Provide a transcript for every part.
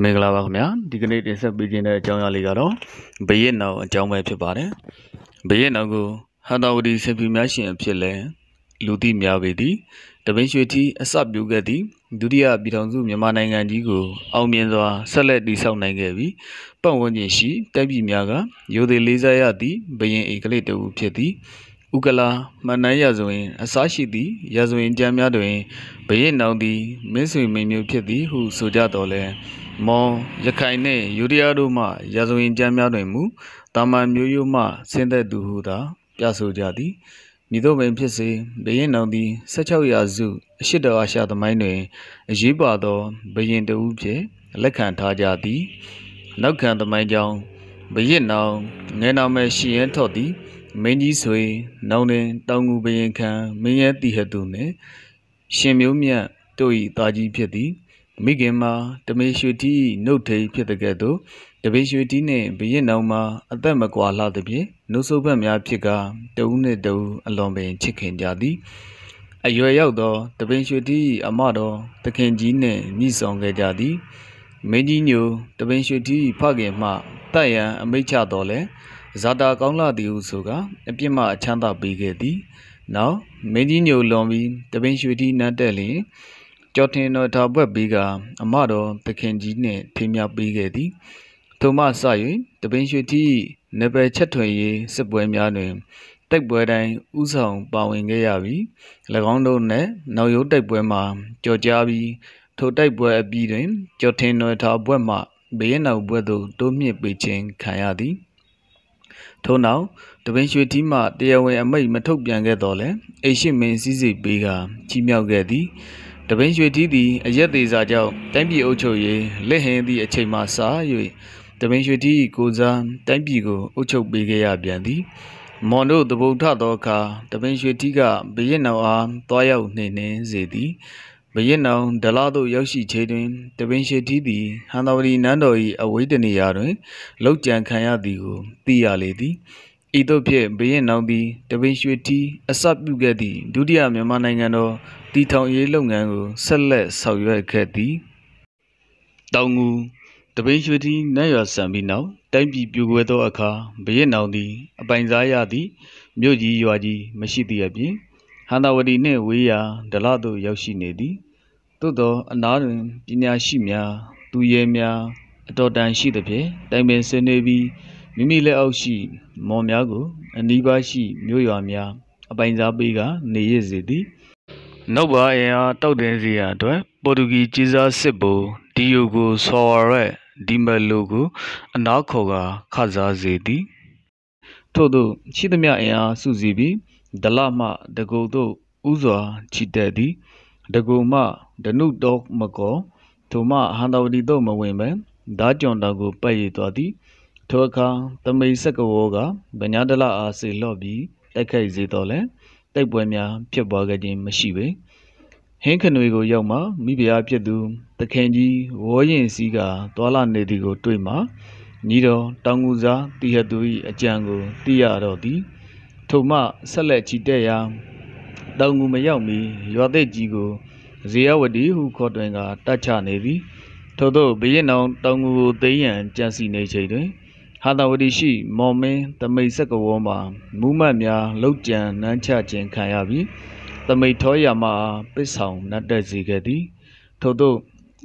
မင်္ဂလာပါခင်ဗျာဒီကနေ့တင်ဆက်ပေးခြင်းတဲ့အကြောင်းအရာလေးကတော့ဘယစ်နောင်အကြောင်းပဲဖြစ်ပါတယ်ဘယစ်နောင်ကိုဟာတာဝတီဆေဖီများရှင်အဖြစ်လဲလူသိများပေသည်တပင်းရွှေတီအစပြုခဲ့သည်ဒုတိယပြည်ထောင်စုမြန်မာနိုင်ငံကြီးကိုအောင်မြင်စွာဆက်လက်တည်ဆောက်နိုင်ခဲ့ပြီးပတ်ဝန်းကျင်ရှိတိုက်ပြည်များကရိုသေလေးစားရသည့်ဘယင်ဧကလေးတူဖြစ်သည်ဥကလာမှန်နှမ်းရဆိုရင် အစားရှိသည့်ရဆိုရင်ကြမ်းများတွင်ဘရစ်နောင်သည်မင်းဆွေမင်းမျိုးဖြစ်သည်ဟုဆိုကြတော်လဲ မောင်ရခိုင်နှင့်ယူရီးယားတို့မှရဆိုရင်ကြမ်းများတွင်မူတာမန်မျိုးရိုးမှဆင်းသက်သူဟုသာပြဆိုကြသည်မိတို့ပင်ဖြစ်စေဘရင်နောင်သည်16ရာစုအရှိတော်အာရှသမိုင်းတွင်အရေးပါသောဘရင်တဦးဖြင့်လက်ခံထားကြသည်နောက်ခံသမိုင်းကြောင်းဘရစ်နောင်ငယ်နာမဲ့ရှိရင်ထော့သည်မင်းကြီးဆွေနောင်တွင်တောင်ငူဘရင်ခံမင်းရဲတိဟတုနှင့်ရှင်မျိုးမြတ်တို့၏တာကြီးဖြစ်သည် မိခင်မှာတမေရွှေတီနှုတ်ထိန်ဖြစ်တဲ့ကဲ့သို့တပေရွှေတီနှင့်ဘရင်နောင်မှာအသက်မကွာလှသဖြင့်နှုတ်ဆုပ်ဘက်များဖြစ်ကတဦးနှင့်တဦးအလွန်ပင်ချစ်ခင်ကြသည်အရွယ်ရောက်သောတပင်ရွှေတီအမတော်တခင်ကြီးနှင့်မိဆောင်ခဲ့ကြသည်မင်းကြီးညိုတပင်ရွှေတီဖခင်မှတတ်ရန်အမိတ်ချတော်လဲဇာတာကောင်းလာသည်ဟုဆိုကအပြစ်မှအချမ်းသာပေးခဲ့သည်နောက်မင်းကြီးညိုလွန်ပြီးတပင်ရွှေတီနတ်တက်လျင် ကြော်ထင်တော်ထာဘွက်ပြီးကအမတော်သခင်ကြီးနှင့်ထိမြပေးခဲ့သည်ထိုမှစ၍တပင်ရွှေတီနေပယ်ချက်ထွင်ရေးစစ်ပွဲများတွင်တိုက်ပွဲတိုင်းဥဆောင်ပါဝင်ခဲ့ရပြီး၎င်းတို့နှင့်နောက်ရိုးတိုက်ပွဲမှာကြော်ကြားပြီးထိုတိုက်ပွဲအပြီးတွင်ကြော်ထင်တော်ထာဘွက်မှဘေးရနောက်ဘွက်သို့တိုးမြင့်ပေးခြင်းခံရသည်ထို့နောက်တပင်ရွှေတီမှတရားဝင်အမိတ်မထုတ်ပြန်ခဲ့တော့လဲအိရှိမင်းစည်းစိမ်ပေးကချီးမြှောက်ခဲ့သည် တပင်ရွှေတီသည်အရက်သေးစာကြောင့်တိုင်းပြည်အုပ်ချုပ်ရေးလက်ဟင်းသည့်အချိန်မှစ၍တပင်ရွှေတီကိုစားတိုင်းပြည်ကိုအုပ်ချုပ်ပေးခဲ့ရပြန်သည်မေွန်တို့တပုတ်ထသောအခါတပင်ရွှေတီကဘရင်နောင်အားတွားရောက်နှိမ့်နှင်းစေသည်ဘရင်နောင်ဒလာသို့ရောက်ရှိချိန်တွင်တပင်ရွှေတီသည်ဟန်တော်ရီနန်းတော်၏အဝိတနေရာတွင်လောက်ကြံခံရသည်ကိုသိရလေသည်ဤသို့ဖြင့်ဘရင်နောင်သည်တပင်ရွှေတီအစပြုခဲ့သည့်ဒုတိယမြန်မာနိုင်ငံတော် တည်ထောင်ရေးလုပ်ငန်းကိုဆက်လက်ဆောင်ရွက်ခဲ့သည်တောင်ငူတပိရွှေတီနတ်ရွာဆံပြီးနောက်တိုင်းပြည်ပြိုကွဲသောအခါဘရင်နောင်သည် အပိုင်စားရသည့်မြို့ကြီးရွာကြီးမရှိသည့်အပြင်ဟန္တာဝတီနှင့်ဝေးရာဒလသို့ရောက်ရှိနေသည်သို့သောအနားတွင်ပညာရှိများသူရဲများအတော်တန်ရှိသဖြင့်တိုင်ပင်ဆွေးနွေးပြီးမိမိလက်အောက်ရှိမော်များကို အနီးပါးရှိမြို့ရွာများအပိုင်စားပေးကနေရစေသည် နောက်ပါအင်အားတောက်တင်စီရအတွက်ပေါ်တူဂီကြီးစားစစ်ဗိုလ်ဒီယိုကိုဆော်ဝရက်ဒီမလိုကိုအနားခေါ်ကခစားစေသည်ထို့သောရှိသမျှအင်အားစုစည်းပြီးဒလမှတကူသို့ဥစွာချီတက်သည်တကူမှဒနုတော်မကောထိုမှဟန္တာဝတီသို့မဝင်ပဲဓာကြွန်တော်ကိုပတ်ရသွားသည်ထိုအခါသမိတ်ဆက်ကဝေါကဗညာဒလအားစေလော့ပြီးတိုက်ခိုက်စေတော်လဲ တိုက်ပွဲများဖြစ်ပွားခဲ့ခြင်းမရှိပေဟင်းခနွေကိုရောက်မှမိဖုရားဖြစ်သူသခင်ကြီးဝေါ်ရင်စည်းကသွာလာနေသည်ကိုတွေ့မှညီတော်တောင်ငူစားတိဟသူ၏အကြံကိုသိရတော့သည်ထိုမှဆက်လက်ချီတက်ရာတောင်ငူမရောက်မီရွာသိကြီးကိုဇေယဝတီဟုခေါ်တွင်ကတတ်ချနေသည်ထို့သောဘရင်နောင်တောင်ငူကိုသိရန်ကြံစီနေချိန်တွင် ဟာတာဝတီရှိ မော်မင်းတမိတ်ဆက်ကဝေါမှာမူးမတ်များလောက်ကြံနန်းချခြင်းခံရပြီးသမိတ်ထောရာမှပစ္ဆောင်နတ်တက်စေခဲ့သည်ထို့သော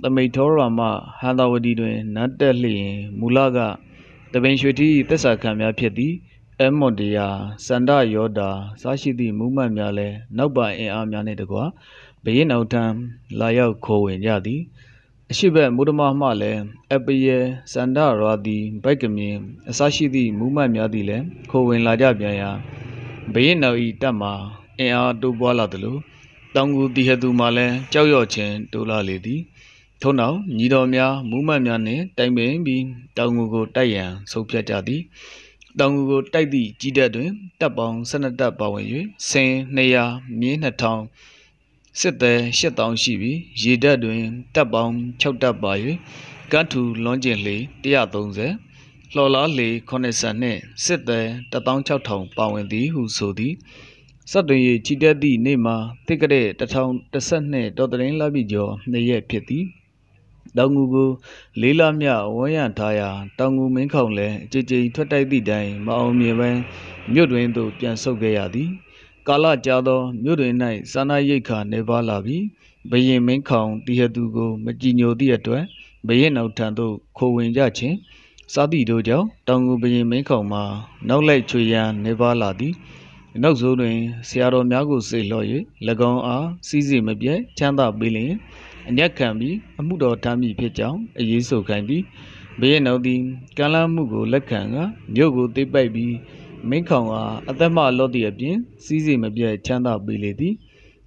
သမိတ်ထောရာမှဟန်သာဝတီတွင်နတ်တက်လျင်မူလကတပင်ရွှေတိသစ္စာခံများဖြစ်သည်အမွန်တရာစန္ဒယောတာစားရှိသည့်မူးမတ်များလည်းနောက်ပါအင်အားများနှင့်တကွဘရင်နောက်ထံလာရောက်ခေါ်ဝင်ကြသည် အရှိဘက်မုဒမမှလည်းအပယေစန္ဒရာသည်ဘိုက်ကမြင်အစရှိသည့်မူးမတ်များသည်လည်းခေါ်ဝင်လာကြပြန်ရာဘရင်နောက်ဤတပ်မှာအင်အားတိုးပွားလာသလိုတောင်ကူတီဟသူမှလည်းကြောက်ရွံ့ခြင်းတိုးလာလေသည်ထို့နောက်ညီတော်များမူးမတ်များနှင့်တိုင်ပင်ပြီးတောင်ကူကိုတိုက်ရန်ဆုံးဖြတ်ကြသည်တောင်ကူကိုတိုက်သည့်ကြီးတပ်တွင်တပ်ပေါင်း12တပ်ပါဝင်၍ဆင်200မြင်း2000 စစ်သည်8000ရှိပြီးရေတပ်တွင်တပ်ပေါင်း6တပ်ပါ၍ကတ်ထူလွန်ကျင်လေ130လှော်လားလေ80နှင့်စစ်သည်16000ပါဝင်သည်ဟုဆိုသည်စက်တွင်၍ကြီးတက်သည့်နေ့မှာတိကတဲ့1012တော်တရင်လပြည့်ကျော်နှစ်ရက်ဖြစ်သည်တောင်ငူကိုလေးလမျှဝန်းရံထားရာတောင်ငူမင်းခေါင်လည်းအကြိမ်ကြိမ်ထွက်တိုက်သည့်တိုင်မအောင်မြင်ပန်းမြို့တွင်သို့ပြန်ဆုတ်ခဲ့ရသည် ကာလကြာသောမြို့တွင်၌စာနာရိတ်ခါနေပါလာပြီးဘရင်မင်းခေါင်တည်ဟသူကို မကြည်ညိုသည့်အတွက်ဘရင်နောက်ထံသို့ခိုဝင်ကြခြင်းစားသည့်တို့ကြောင့်တောင်ငူဘရင်မင်းခေါင်မှာနောက်လိုက်ချွေရန်နေပါလာသည်နောက်ဆိုတွင်ဆရာတော်များကိုစိတ်လော့၍၎င်းအားစီးစိမပြဲချမ်းသာပေးလျင်အညက်ခံပြီးအမှုတော်ထမ်းမိဖြစ်ကြောင်းအရေးဆိုခိုင်းပြီးဘေးရနောက်သည်ကံလမ်းမှုကိုလက်ခံကမြို့ကိုသိပိုက်ပြီး မင်းခေါင်အားအသက်မလော့သည့်အပြင်စီးစိမပြဲချမ်းသာပေးလေသည်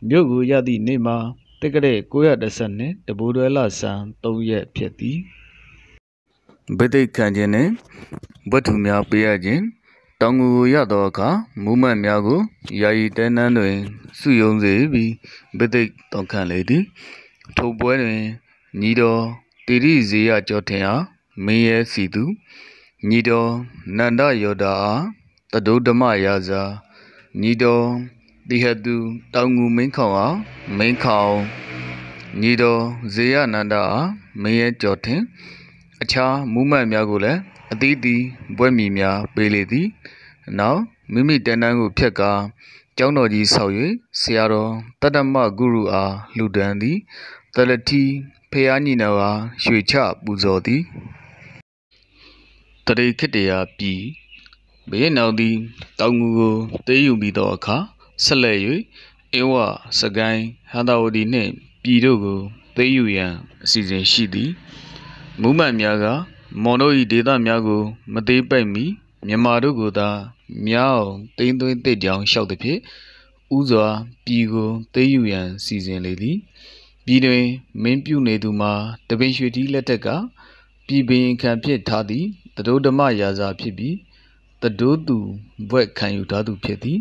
မြို့ကိုရသည့်နေ့မှာတက္ကရာ910နဲ့တဘူတွဲလဆန်3ရက်ဖြစ်သည်ဗိသိက်ခံခြင်းနှင့်ဝတ္ထုများပေးရခြင်းတောင်ငူကိုရသောအခါမူးမတ်များကိုယာယီတဲနန်းတွင်စုယုံစေပြီးဗိသိက်တောင်းခံလေသည်ထိုပွဲတွင်ညီတော်တိရိဇေယကျော်ထင်အားမင်းရဲ့စီသူညီတော်နန္ဒယောဒာအား တဒုဓမရာဇာညီတော်တိဟတုတောင်ငူမင်းခေါင်အားမင်းခေါင်ညီတော်ဇေယနန္ဒအားမင်းရဲ့ကျော်ထင်အခြားမူးမတ်များကိုလည်းအသီးသီးဘွဲ့မီများပေးလေသည်နောက်မိမိတန်တန်းကိုဖြတ်ကာကျောင်းတော်ကြီးဆောက်၍ဆရာတော်တတ္တမဂုရုအားလှူဒန်းသည်တလတိဖျားညီနောအားရွှေချပူဇော်သည်တရေခတရာပြည် ဘေးနောက်သည်တောင်ငူကိုတေးယူပြီးသောအခါဆက်လက်၍အင်းဝစကိုင်းဟန္တာဝတီနှင့်ပြည်တို့ကိုသိယူရန်အစီအစဉ်ရှိသည်မူးမှန်များကမော်တို့၏ဒေသများကို မသေးပိုက်မီမြန်မာတို့ကိုသာမြောက်တိမ့်သွင်းတစ်ကြောင်လျှောက်သည်ဖြင့်ဥစွာပြည်ကိုသိယူရန်စီစဉ်လေသည်ပြည်တွင်မင်းပြုနေသူမှာတပင်ရွှေတီလက်ထက်ကပြည်ပင်ခံဖြစ်ထားသည်တတိုးဓမ္မရာဇာဖြစ်ပြီး တတိုးသူဘွဲ့ခံယူထားသူဖြစ်သည်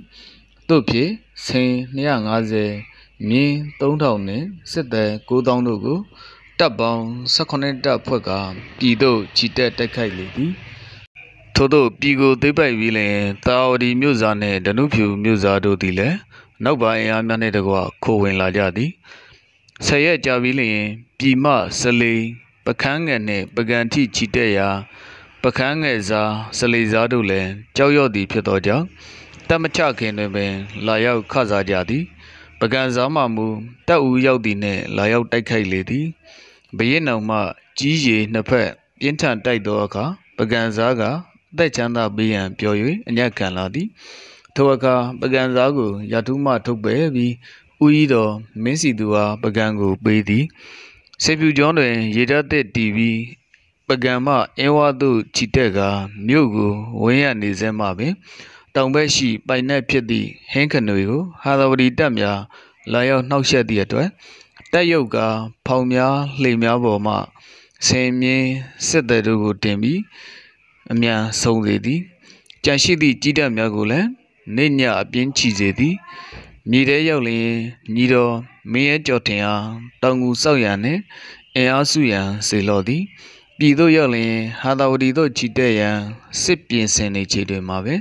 တို့ဖြင့်ဆင်250မြင်း3000နှင့်စစ်သည်9000တို့ကိုတပ်ပေါင်း18တပ်ဖွဲ့ကပြည်သို့ချီတက်တိုက်ခိုက်လေသည်ထို့သောပြည်ကိုသိပိုက်ပြီးလျှင်တာဝတီမြို့စားနှင့်ဒနုဖြူမြို့စားတို့သည်လည်းနောက်ပါအင်အားများနှင့်တကွခိုဝင်လာကြသည်ဆယ်ရက်ကြာပြီးလျှင် ပြည်မစလေပကန်းငယ်နှင့်ပကံထိချီတက်ရာ ပကန်းငယ်စားစလေစားတို့လည်းကြောက်ရွံ့သည်ဖြစ်သောကြောင့်တမချခင်တွင်ပင် လာရောက်ခစားကြသည်ပကံစားမှမူတက်ဦးရောက်သည်နှင့်လာရောက်တိုက်ခိုက်လေသည်ဘရင်နောင်မှကြီးရည်နှစ်ဖက်ပြင်းထန်တိုက်သောအခါပကံစားကအသက်ချမ်းသာပေးရန်ပြော၍အညံ့ခံလာသည်ထိုအခါပကံစားကိုရထုမှထုတ်ပယ်ပြီးဦးဤတော်မင်းစီသူအားပကံကိုပေးသည်စေပြူကျောင်းတွင် ရေဓာတ်သစ်တီးပြီး ပကံမှအင်းဝါသို့ခြိတက်ကမြို့ကိုဝင်းရနေစဲမှပင်တောင်ဘက်ရှိပိုင်နက်ဖြစ်သည့်ဟင်းခနွေကိုဟာသဝတီတပ်များလာရောက်နှောက်ယှက်သည့်အတွက်တက်ရုပ်ကဖောင်များလှေများပေါ်မှဆင်မြင်းစစ်သည်တို့ကိုတင်ပြီးအမြန်ဆုံးစေသည်ကြံရှိသည့်ကြီးတပ်များကိုလည်းနေညအပြင်းချီစေသည်မြေထဲရောက်လျင်ညီတော်မင်းရဲ့ကြော်တင်အားတောင်ငူစောက်ရန်နှင့်အင်အားစုရန်စေလော်သည် ပြည်သို့ရောက်လျင်ဟာသာဝတီသို့ခြိတက်ရန်စစ်ပြင်ဆင်နေခြေတွင်မှာပဲ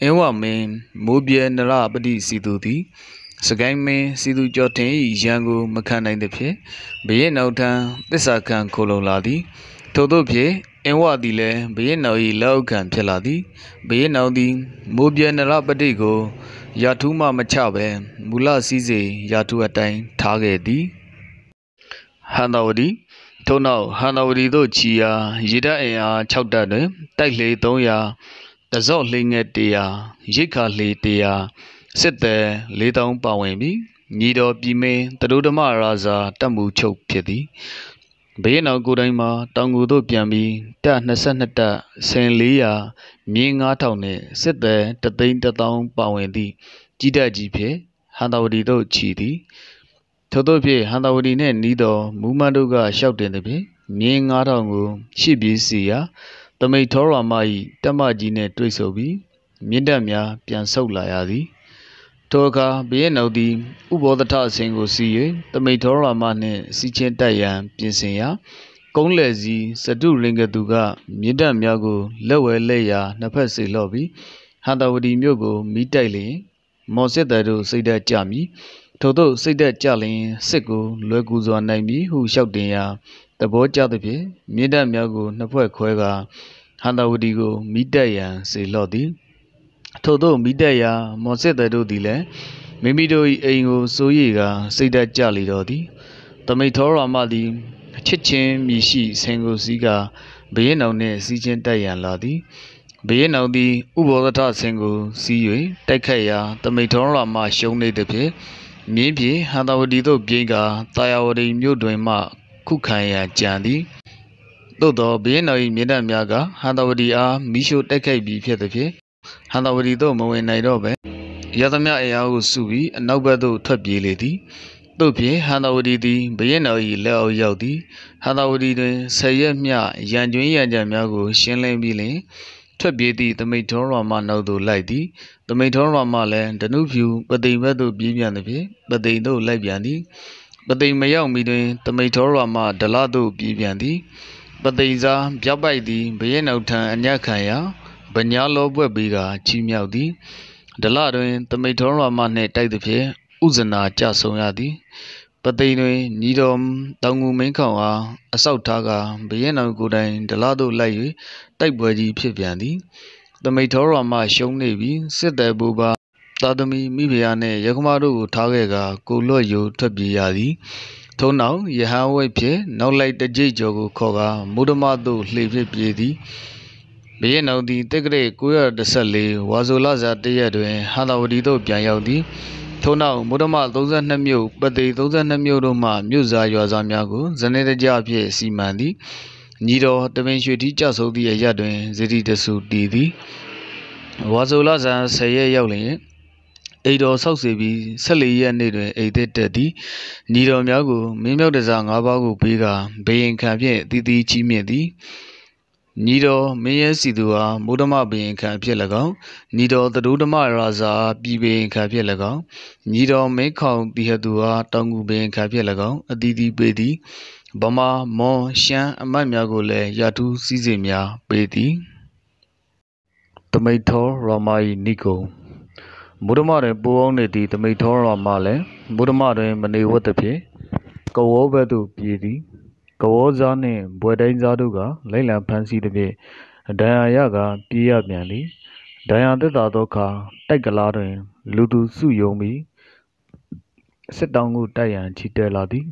အင်းဝမင်းမိုးပြဲနရပတိစီသူသည်စကိုင်းမင်းစီသူကျော်ထင်၏ရန်ကိုမခံနိုင်သဖြင့်ဘရင်နောက်ထံသစ္စာခံခိုလုံလာသည်ထို့သောဖြင့်အင်းဝသည်လည်းဘရင်နောက်၏လက်အောက်ခံဖြစ်လာသည်ဘရင်နောက်သည်မိုးပြဲနရပတိကိုရာထူးမှမချပဲမူလစည်းစိမ်ရာထူးအတိုင်းထားခဲ့သည်ဟန္တာဝတီ ထို့နောက်ဟန္တာဝတီသို့ချီရာရေတပ်အင်အား6တပ်တွင်တိုက်လေ300တစော့လှိငယ်100ရိတ်ခါလှေ100စစ်သည်4000ပါဝင်ပြီးညီတော်ပြည်မင်းတရုဓမရာဇာတပ်မှုချုပ်ဖြစ်သည်ဘရင်နောက်ကိုယ်တိုင်မှာတောင်ငူသို့ပြန်ပြီးတပ်22တပ်ဆင်400မြင်း9000နှင့်စစ်သည်တသိန်း1000ပါဝင်သည့်ကြီးတပ်ကြီးဖြင့်ဟန္တာဝတီသို့ချီသည် ထို့သောဖြင့်ဟန္တာဝတီနှင့်နီးသောမူမန်တို့ကလျှောက်တင်သည်ဖြင့်မြင်း9000ကိုရှိပြီးစီရာတမိတ်ထောရမ၏တက်မကြီးနှင့်တွေ့ဆုံပြီးမြင့်တက်များပြန်ဆုတ်လာရသည်ထိုအခါဘုရင်နောက်သည်ဥဘောဓထအစဉ်ကိုစီ၍တမိတ်ထောရမနှင့်စီချင်းတက်ရန်ပြင်ဆင်ရာကုန်းလေစီစတုလင်္ကသူကမြင့်တက်များကိုလက်ဝဲလက်ရာနှစ်ဖက်စေလော့ပြီးဟန္တာဝတီမြို့ကိုမိတိုက်လျင်မော်စစ်သည်တို့စိတ်သက်ကြမည် ထို့သောစိတ်သက်ကြလျင်စစ်ကိုလွယ်ကူစွာနိုင်မည်ဟုလျှောက်တင်ရာတဘောကျသဖြင့်မြင့်တပ်များကိုနှစ်ဖွဲ့ခွဲကာဟန္တာဝတီကိုမိတက်ရန်စေလော့သည်ထို့သောမိတက်ရာမော်စစ်သည်တို့သည်လည်းမိမိတို့၏အိမ်ကိုစိုးရိမ်ကာစိတ်ဓာတ်ကြလေတော်သည်တမိတ်သောရမသည်ချစ်ချင်းမြည်ရှိဆင်ကိုစည်းကာဘရင်နောင်နှင့်စီးချင်းတက်ရန်လာသည်ဘရင်နောင်သည်ဥဘောဓထဆင်ကိုစီး၍တိုက်ခတ်ရာတမိတ်သောရမရှုံးနေသည်ဖြင့် မြင်းပြေဟန္တာဝတီသို့ပြေးကာတာယာဝတီမြို့တွင်မှ ခုခံရန်ကြံသည်သို့သောဘရင်တော်၏မြေတပ်များကဟန္တာဝတီအားမိရှို့တိုက်ခိုက်ပြီးဖြစ်သည်ဖြင့်ဟန္တာဝတီသို့မဝင်နိုင်တော့ပဲရသမျှအရာကိုစုပြီးအနောက်ဘက်သို့ထွက်ပြေးလေသည်သို့ဖြင့်ဟန္တာဝတီသည်ဘရင်တော်၏လက်အောက်ရောက်သည်ဟန္တာဝတီတွင်ဆယ်ရက်မျှရန်ကျွင်းရန်ကြံများကိုရှင်းလင်းပြီးလျှင် ထွက်ပြေးသည့်သမိတ်ထောရမနောက်သို့လိုက်သည်သမိတ်ထောရမလည်းဒနုဖြူပသိမ်ဘက်သို့ပြေးပြန်သည်ဖြင့်ပသိမ်သို့လိုက်ပြန်သည်ပသိမ်မရောက်မီတွင်သမိတ်ထောရမဒလသို့ပြေးပြန်သည်ပသိမ်စားပြောက်ပိုက်သည်ဘရဲနောက်ထံအညက်ခံရာဗညာလောပွက်ပေးကချီးမြှောက်သည်ဒလတွင်သမိတ်ထောရမနှင့်တိုက်သည်ဖြင့်ဥဇနာကြဆုံရသည် ပသိမ်တွင်ညီတော်တောင်ငူမင်းခေါင်အားအဆောက်ထားကဘရဲနောက်ကိုယ်တိုင်ဒလသို့လိုက်၍တိုက်ပွဲကြီးဖြစ်ပြန်သည်သမိတ်ထောရမရှုံးနေပြီးစစ်သည်ဘူပါသာသမီမိဖုရားနှင့်ရခမတို့ကိုထားခဲ့ကကိုလွတ်ယူထွက်ပြေးရသည်ထို့နောက်ယဟန်ဝိတ်ဖြင့်နောက်လိုက်တကြိတ်ကျော်ကိုခေါ်ကာမုဒ္ဓမသို့လှေဖြင့်ပြေးသည်ဘုရင်နောက်သည်တက္ကရာ914ဝါဇိုလဇာတရက်တွင်ဟာသာဝတီသို့ပြန်ရောက်သည် ထို့နောက်မုဒ္ဓမ32မြို့ပသိ32မြို့တို့မှမြို့စားရွာစားများကိုဇနေတကြအဖြစ်စီမံသည်ညီတော်တပင်ရွှေထီးကြဆုံသည့်အရတွင်ဇတိတဆူတည်သည်ဝါဇိုလဇာ10ရက်ရောက်လျင်အိမ်တော်ဆောက်စီပြီး၁၄ရက်နေ့တွင်အိမ်သစ်တက်သည်ညီတော်များကိုမင်းမြောက်တစား၅ပါးကိုပေးကဘေရင်ခံဖြင့်တည်တည်ချီးမြှင့်သည် ညီတော်မင်းရဲစီသူအားမုဒ္ဓမဘရင်ခံဖြစ်၎င်းညီတော်သတို့ဓမရာဇာပြည်ဘရင်ခံဖြစ်၎င်းညီတော်မင်းခေါင်တိဟသူအားတောင်ကူဘရင်ခံဖြစ်၎င်းအတီးတီးပေးသည်ဗမာမွန်ရှမ်းအမတ်များကိုလည်းရထူးစည်းစိမ်များပေးသည်တမိတ်ထောရမာယီနိကုံမုဒ္ဓမတွင်ပူအောင်နေသည့်တမိတ်ထောရမလည်းမုဒ္ဓမတွင်မနေဝတ်သဖြင့်ကဝေါဘက်သို့ပြေးသည် ကဝေါစားနှင့်ဘွယ်တိုင်းစားတို့ကလိုက်လံဖမ်းဆီးသဖြင့်ဒဏ်ရာရကပြေးရပြန်သည်ဒဏ်ရာသက်သာသောအခါတိုက်ကလားတွင် လူသူစုယုံပြီးစစ်တောင်းကိုတိုက်ရန်ချီတဲလာသည်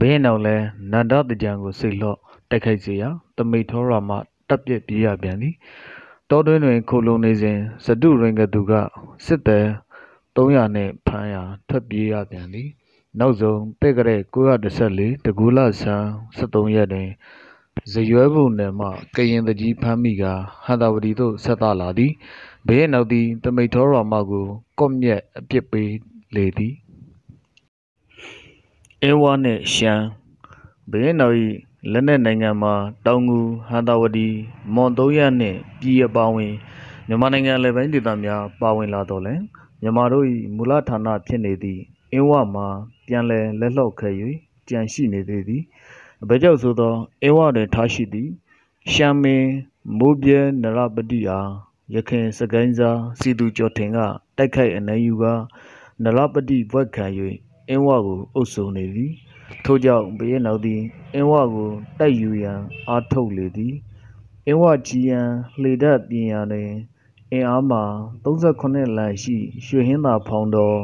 ဘေးနောက်လဲနန္ဒတကြံကိုစိတ်လော့တိုက်ခိုက်စေရာတမိတ်ထောရမတပ်ပြက်ပြေးရပြန်သည်တောတွင်းတွင်ခိုလုံနေစဉ်စတုရင်ကသူကစစ်သည်300နှင့်ဖမ်းရာထွက်ပြေးရပြန်သည် နောက်ဆုံးတဲ့ကတဲ့914တကူလဆန်း73ရက်တွင်ဇရွဲဘုံနယ်မှကရင်တကြီးဖမ်းမိကဟန္တာဝတီသို့ဆက်သလာသည်ဘေးနောက်သည်တမိတ်ထောရမကိုကော့မြက်အပြစ်ပေးလေသည်အဲဝါနှင့်ရှမ်းဘေးနောက်၏လက်နက်နိုင်ငံမှာတောင်ငူဟန္တာဝတီမွန်၃ရက်နှင့်ပြည်အပါဝင်မြန်မာနိုင်ငံအလယ်ပိုင်းဒေသများပါဝင်လာတော့လဲမြန်မာတို့၏မူလဌာနဖြစ်နေသည့် အင်းဝမှာ ပြန်လည်လက်လှော့ခဲ့၍ကြံရှိနေသေးသည် အဘဲကြောင့်ဆိုသော အင်းဝတွင် ထားရှိသည့် ရှမ်းမင်းမိုးပြဲနရပတိအားရခင်စကိုင်းစားစီသူကျော်ထင်က တိုက်ခိုက်အနေယူကနရပတိဘွက်ခံ၍အင်းဝကို အုပ်စိုးနေသည် ထို့ကြောင့် ဘုရင်နောက်သည် အင်းဝကို တိုက်ယူရန် အားထုတ်လေသည် အင်းဝချီရန်လှေတတ်ပြင်ရာတွင် အင်အားမှာ38လမ်းရှိ ရွှေဟင်းသာဖောင်တော်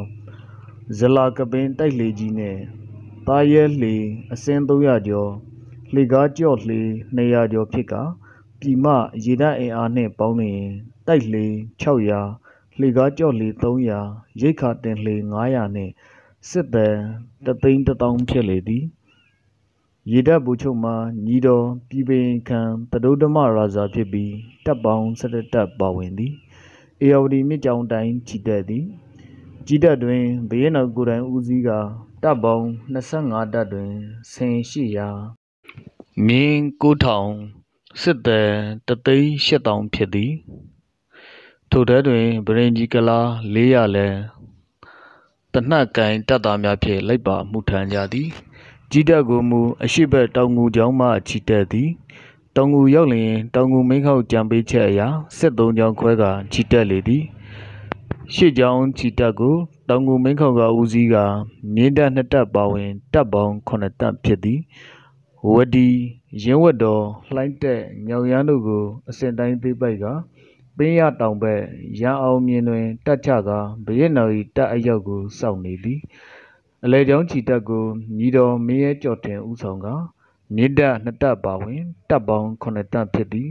ဇလာကပင်တိုက်လေကြီးနှင့်သားရဲလှေအစင်း300ကျော်လှေကားကြော့လှေ200ကျော်ဖြစ်ကပြည်မရေတပ်အင်အားနှင့်ပေါင်းလျင်တိုက်လှေ600လှေကားကြော့လှေ300ရိတ်ခါတင်လှေ900နှင့်စစ်သည်တသိန်းတစ်သောင်းဖြစ်လေသည်ရေတပ်ဗိုလ်ချုပ်မှာညီတော်ပြည်ပင်ခံသတို့ဓမ္မရာဇာဖြစ်ပြီးတပ်ပေါင်း၁၁တပ်ပါဝင်သည်အေယာဝတီမြစ်ကြောင်းတိုင်းချီတက်သည် ကြီးတပ်တွင်ဘရဲနောက်ကိုယ်တိုင်ဦးစီးကတပ်ပေါင်း25တပ်တွင်ဆင်ရှိရာမြင်း9000စစ်သည်တသိန်း8000ဖြစ်သည်ထိုထဲတွင်ဗရင်ကြီးကလား400လဲတနတ်ကိုင်တပ်သားများဖြင့်လိုက်ပါမှုထမ်းကြသည်ကြီးတပ်ကိုမူအရှိဘက်တောင်ငူကျောင်းမှချီတက်သည်တောင်ငူရောက်လျင်တောင်ငူမင်းခောက်ကြံပေးချက်အရာစစ်သုံးကျောင်းခွဲကချီတက်လေသည် ရှစ်ကျောင်းချီတက်ကိုတောင်ငူမင်းခောက်ကဦးစီးကမြင်းတပ်နှစ်တပ်ပါဝင်တပ်ပေါင်း9တပ်ဖြစ်သည်ဝတီရင်းဝတ်တော်လှိုင်းတက်ညောင်ရမ်းတို့ကိုအစဉ်တိုင်းသိပိုက်ကပင်းရတောင်ဘက်ရန်အောင်မြင်တွင်တက်ချကာဘရစ်နော်၏တပ်အရောက်ကိုစောင့်နေသည်အလဲကျောင်းချီတက်ကိုညီတော်မင်းရဲကြော်တင်ဦးဆောင်ကမြစ်တက်နှစ်တက်ပါဝင်တပ်ပေါင်း9တက်ဖြစ်သည်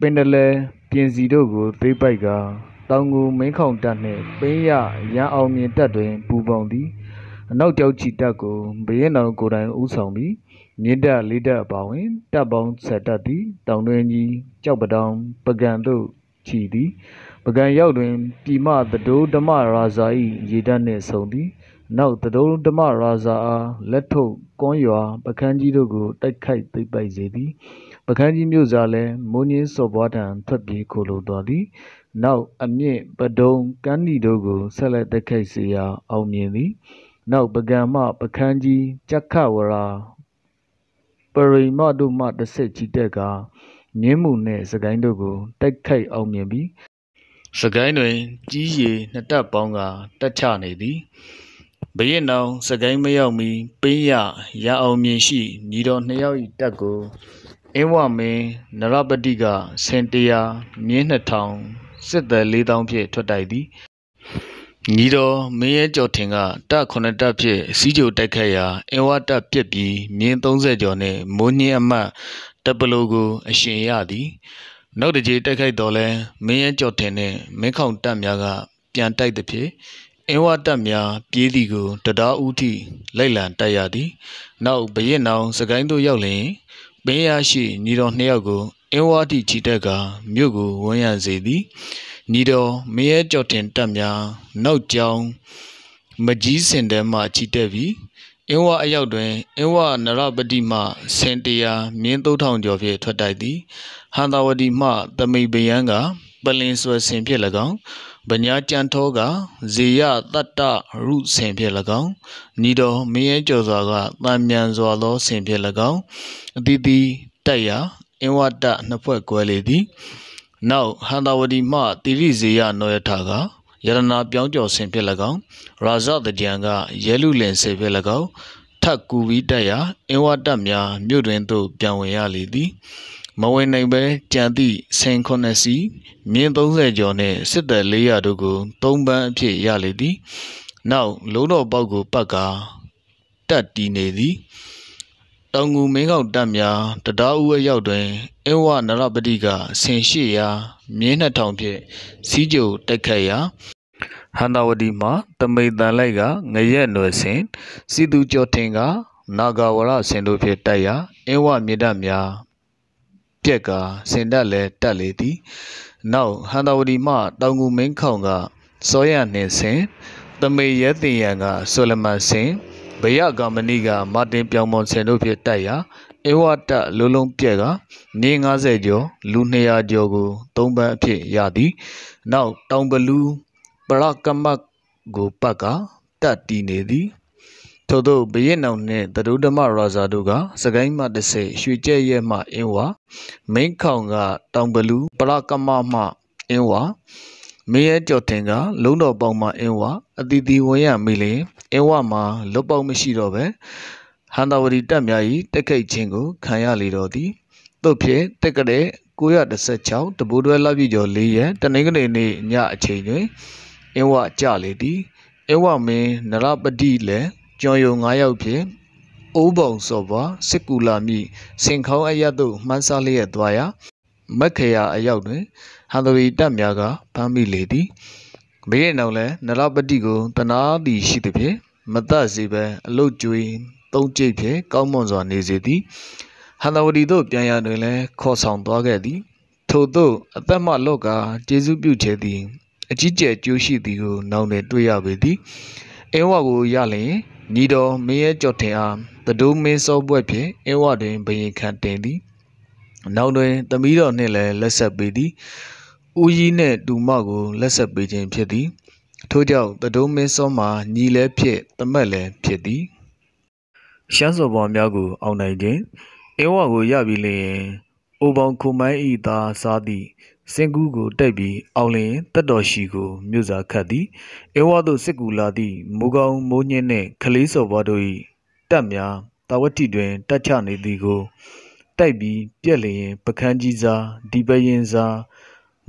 ပင်တလဲပြင်စီတို့ကိုသိပိုက်က တောင်ကိုမင်းခေါင်တက်နှင့်ပင်းရရန်အောင်မြင်တက်တွင် ပူပေါင်းသည်အနောက်ကျောက်ချီတက်ကိုဘရစ်နော်ကိုယ်တိုင်ဦးဆောင်ပြီးမြစ်တက်လေးတက်အပါဝင်တပ်ပေါင်း10တက်သည်တောင်တွင်ကြီးကြောက်ပတောင်ပကံတို့ချီသည်ပကံရောက်တွင်ပြည်မသတိုးဓမ္မရာဇာ၏ရေတပ်နှင့်ဆုံသည်နောက်သတိုးဓမ္မရာဇာအားလက်ထုတ်ကွန်ရွာပကံကြီးတို့ကိုတိုက်ခိုက်သိပ်ပိုက်စေသည်ပကံကြီးမြို့စားလည်းမိုးညင်းစော်ဘွားထံထွက်ပြေးခိုလိုသွားသည် နောက်အမြင့်ပဒုံကန်းဒီတို့ကိုဆက်လက်တိုက်ခိုက်စေရာ အောင်မြင်သည် နောက်ပကံမပကံကြီးကြက်ခဝရာပရိမတို့မှတစ်ဆက်ချီတက်ကမြင်းမှုနှင့်စကိုင်းတို့ကိုတိုက်ခိုက်အောင်မြင်ပြီးစကိုင်းတွင်ကြီးရည်နှစ်တပ်ပေါင်းကတက်ချနေသည်ဘရင်နောင်စကိုင်းမရောက်မီပင်းရရအောင်မြင်ရှိညီတော်နှစ်ယောက်၏တပ်ကိုအင်းဝမင်းနရပတိကဆင်တရာမြင်းနှစ်ထောင် စစ်သည်၄000ဖြင့်ထွက်တိုက်သည်ညီတော်မင်းရဲကျော်ထင်ကတပ်ခုနှစ်တပ်ဖြင့်စီးကြိုတိုက်ခတ်ရာအင်ဝတပ်ပြက်ပြီးမြင်း30ကျော်နှင့်မိုးညင်းအမတ်တပ်ပလိုကို အရှင်ရသည်နောက်တစ်ကြိမ်တိုက်ခိုက်တော်လဲမင်းရဲကျော်ထင်နှင့်မင်းခေါင်တပ်များကပြန်တိုက်သည်ဖြင့်အင်းဝတပ်များပြေးသည်ကိုတတားဦးထိလိုက်လံတိုက်ရသည် နောက်ဘရင်နောင်စကိုင်းတို့ရောက်လျင်ပင်းရရှိညီတော်နှစ်ယောက်ကိုအင်းဝတိချီတက်ကမြို့ကိုဝန်းရံစေသည်ညီတော်မရဲကြော်တင်တက်များနောက်ကျောင်းမကြီးစင်တဲမှချီတက်ပြီးအင်းဝအရောက်တွင်အင်းဝနရပတိမှစင်တရာမြင်း3000ကျော်ဖြင့်ထွက်တိုက်သည်ဟန္တာဝတီမှသမိတ်ပယံကပလင်ဆွဲစင်ဖြင့်၎င်းဗညာကြံထောကဇေယတတ္တရုဆင်ဖြင့်၎င်းညီတော်မင်းရဲကျော်စွာကတံမြန်စွာသောဆင်ဖြင့်၎င်းအတီးတီတက်ရာ အင်းဝတ္တနှစ်ဖွဲ့ကွဲလေသည်နောက်ဟန္တာဝတီမှတိရိဇေယနောယထာကယရနာပြောင်းကျော်ဆင်ဖြစ်၎င်းရာဇတကြံကရဲလူလင်ဆင်ဖြစ်၎င်းထက်ကူပြီးတက်ရာအင်းဝတ္တများမြို့တွင်သို့ပြန်ဝင်ရလေသည်မဝင်နိုင်ပဲကြံသည့်ဆင်ခုနှစ်စီမြင်း30ကျော်နှင့်စစ်တပ်400တို့ကိုသုံးပန်းအဖြစ်ရလေသည် နောက်လုံးတော်ပေါက်ကိုပတ်ကာတက်တီးနေသည် တောင်ငူမင်းကောက်တပ်များတတားဦးအရောက်တွင်အင်းဝနရပတိကဆင်ရှိရာမြင်းနှစ်ထောင်ဖြင့်စီးကြိုတိုက်ခတ်ရာဟန္တာဝတီမှတမိတ်တန်လိုက်ကငရက်နွယ်ဆင်စီသူကျော်ထင်ကနာဂဝရဆင်တို့ဖြင့်တိုက်ရာအင်းဝမြေတပ်များပြက်ကဆင်တက်လည်းတက်လေသည်နောက်ဟန္တာဝတီမှတောင်ငူမင်းခေါင်ကစောရနှင့်ဆင်တမေရဲတင်ရန်ကဆိုလမန်ဆင် ဘယကမဏိကမာတင်ပြောင်မွန်ဆင်တို့ဖြင့်တိုက်ရာအေဝတလုံးလုံးပြက်ကနေ90ကျော်လူ200ကျော်ကိုသုံးပန်းအဖြစ်ရသည်နောက်တောင်ဘလူးပရကမတ်ကိုပတ်ကတက်တီနေသည်ထို့သောဘရင်နောင်နှင့်တရုဓမ္မရာဇာတို့ကစကိုင်းမှတစ်ဆရွှေကျဲရဲမှအင်းဝမိန်ခေါင်ကတောင်ဘလူးပရကမမှအင်းဝ မင်းရဲ့ကြော်တင်ကလုံးတော်ပေါင်းမှအင်းဝအတီတီဝင်ရမိလေအင်းဝမှာလွတ်ပေါက်မရှိတော့ပဲဟန္တာဝတီတပ်များ၏တက်ခိတ်ခြင်းကိုခံရလေတော်သည်သို့ဖြစ်တက်ကတဲ့916တပူတွဲလပြည့်ကျော်၄ရက်တနင်္ဂနွေနေ့ညအချိန်တွင်အင်းဝကြလေသည်အင်းဝမင်းနရပတိလည်းကျော်ယုံ9ယောက်ဖြင့်အိုးပုံစော်ပွားစစ်ကူလာမိစင်ခေါင်းအရတ်သို့မှန်းစားလျက်သွားရာမက်ခရာအရောက်တွင် ဟန်သရီတပ်များကဖမ်းမိလေသည်ဘေးရဲ့နောက်လဲနရပတိကိုတနာသည်ရှိသည်ဖြင့်မတတ်စေပဲအလုတ်ကျွေးသုံးကြိတ်ဖြင့်ကောင်းမွန်စွာနေစေသည်ဟန္တာဝတီသို့ပြန်ရတွင်လည်းခေါ်ဆောင်သွားခဲ့သည်ထို့သို့အသက်မှလော့ကာကျေးဇူးပြုချေသည်အကြီးကျယ်ကျိုးရှိသည်ကိုနောက်တွင်တွေ့ရပေသည်အင်းဝကိုရလျင်ညီတော်မင်းရဲ့ကြော်တင်အားတဒိုးမင်းစောပွဲဖြင့်အင်းဝတွင်ဘယင်ခံတင်သည်နောက်တွင်သမီးတော်နှင့်လည်းလက်ဆက်ပေးသည် ဦးကြီးနှင့်တူမကို လက်ဆက်ပေးခြင်းဖြစ်သည်ထို့ကြောင့်တဒိုးမင်းစောမှာညီလည်းဖြစ်တမက်လည်းဖြစ်သည်ရှမ်းစော်ပေါ်များကိုအောင်နိုင်ခြင်းအင်းဝကိုရပြီလျင်အိုပေါင်ခုမိုင်းဤသားစားသည့်စင်ကူးကိုတိုက်ပြီးအောင်လျင်တက်တော်ရှိကိုမြို့စာခတ်သည်အင်းဝသို့စစ်ကူလာသည့်မိုးကောင်းမိုးညင်းနှင့်ခလေးစော်ဘွားတို့၏တပ်များတာဝတိတွင်တက်ချနေသည်ကိုတိုက်ပြီးပြက်လျင်ပကန်းကြီးစားဒီပရင်စား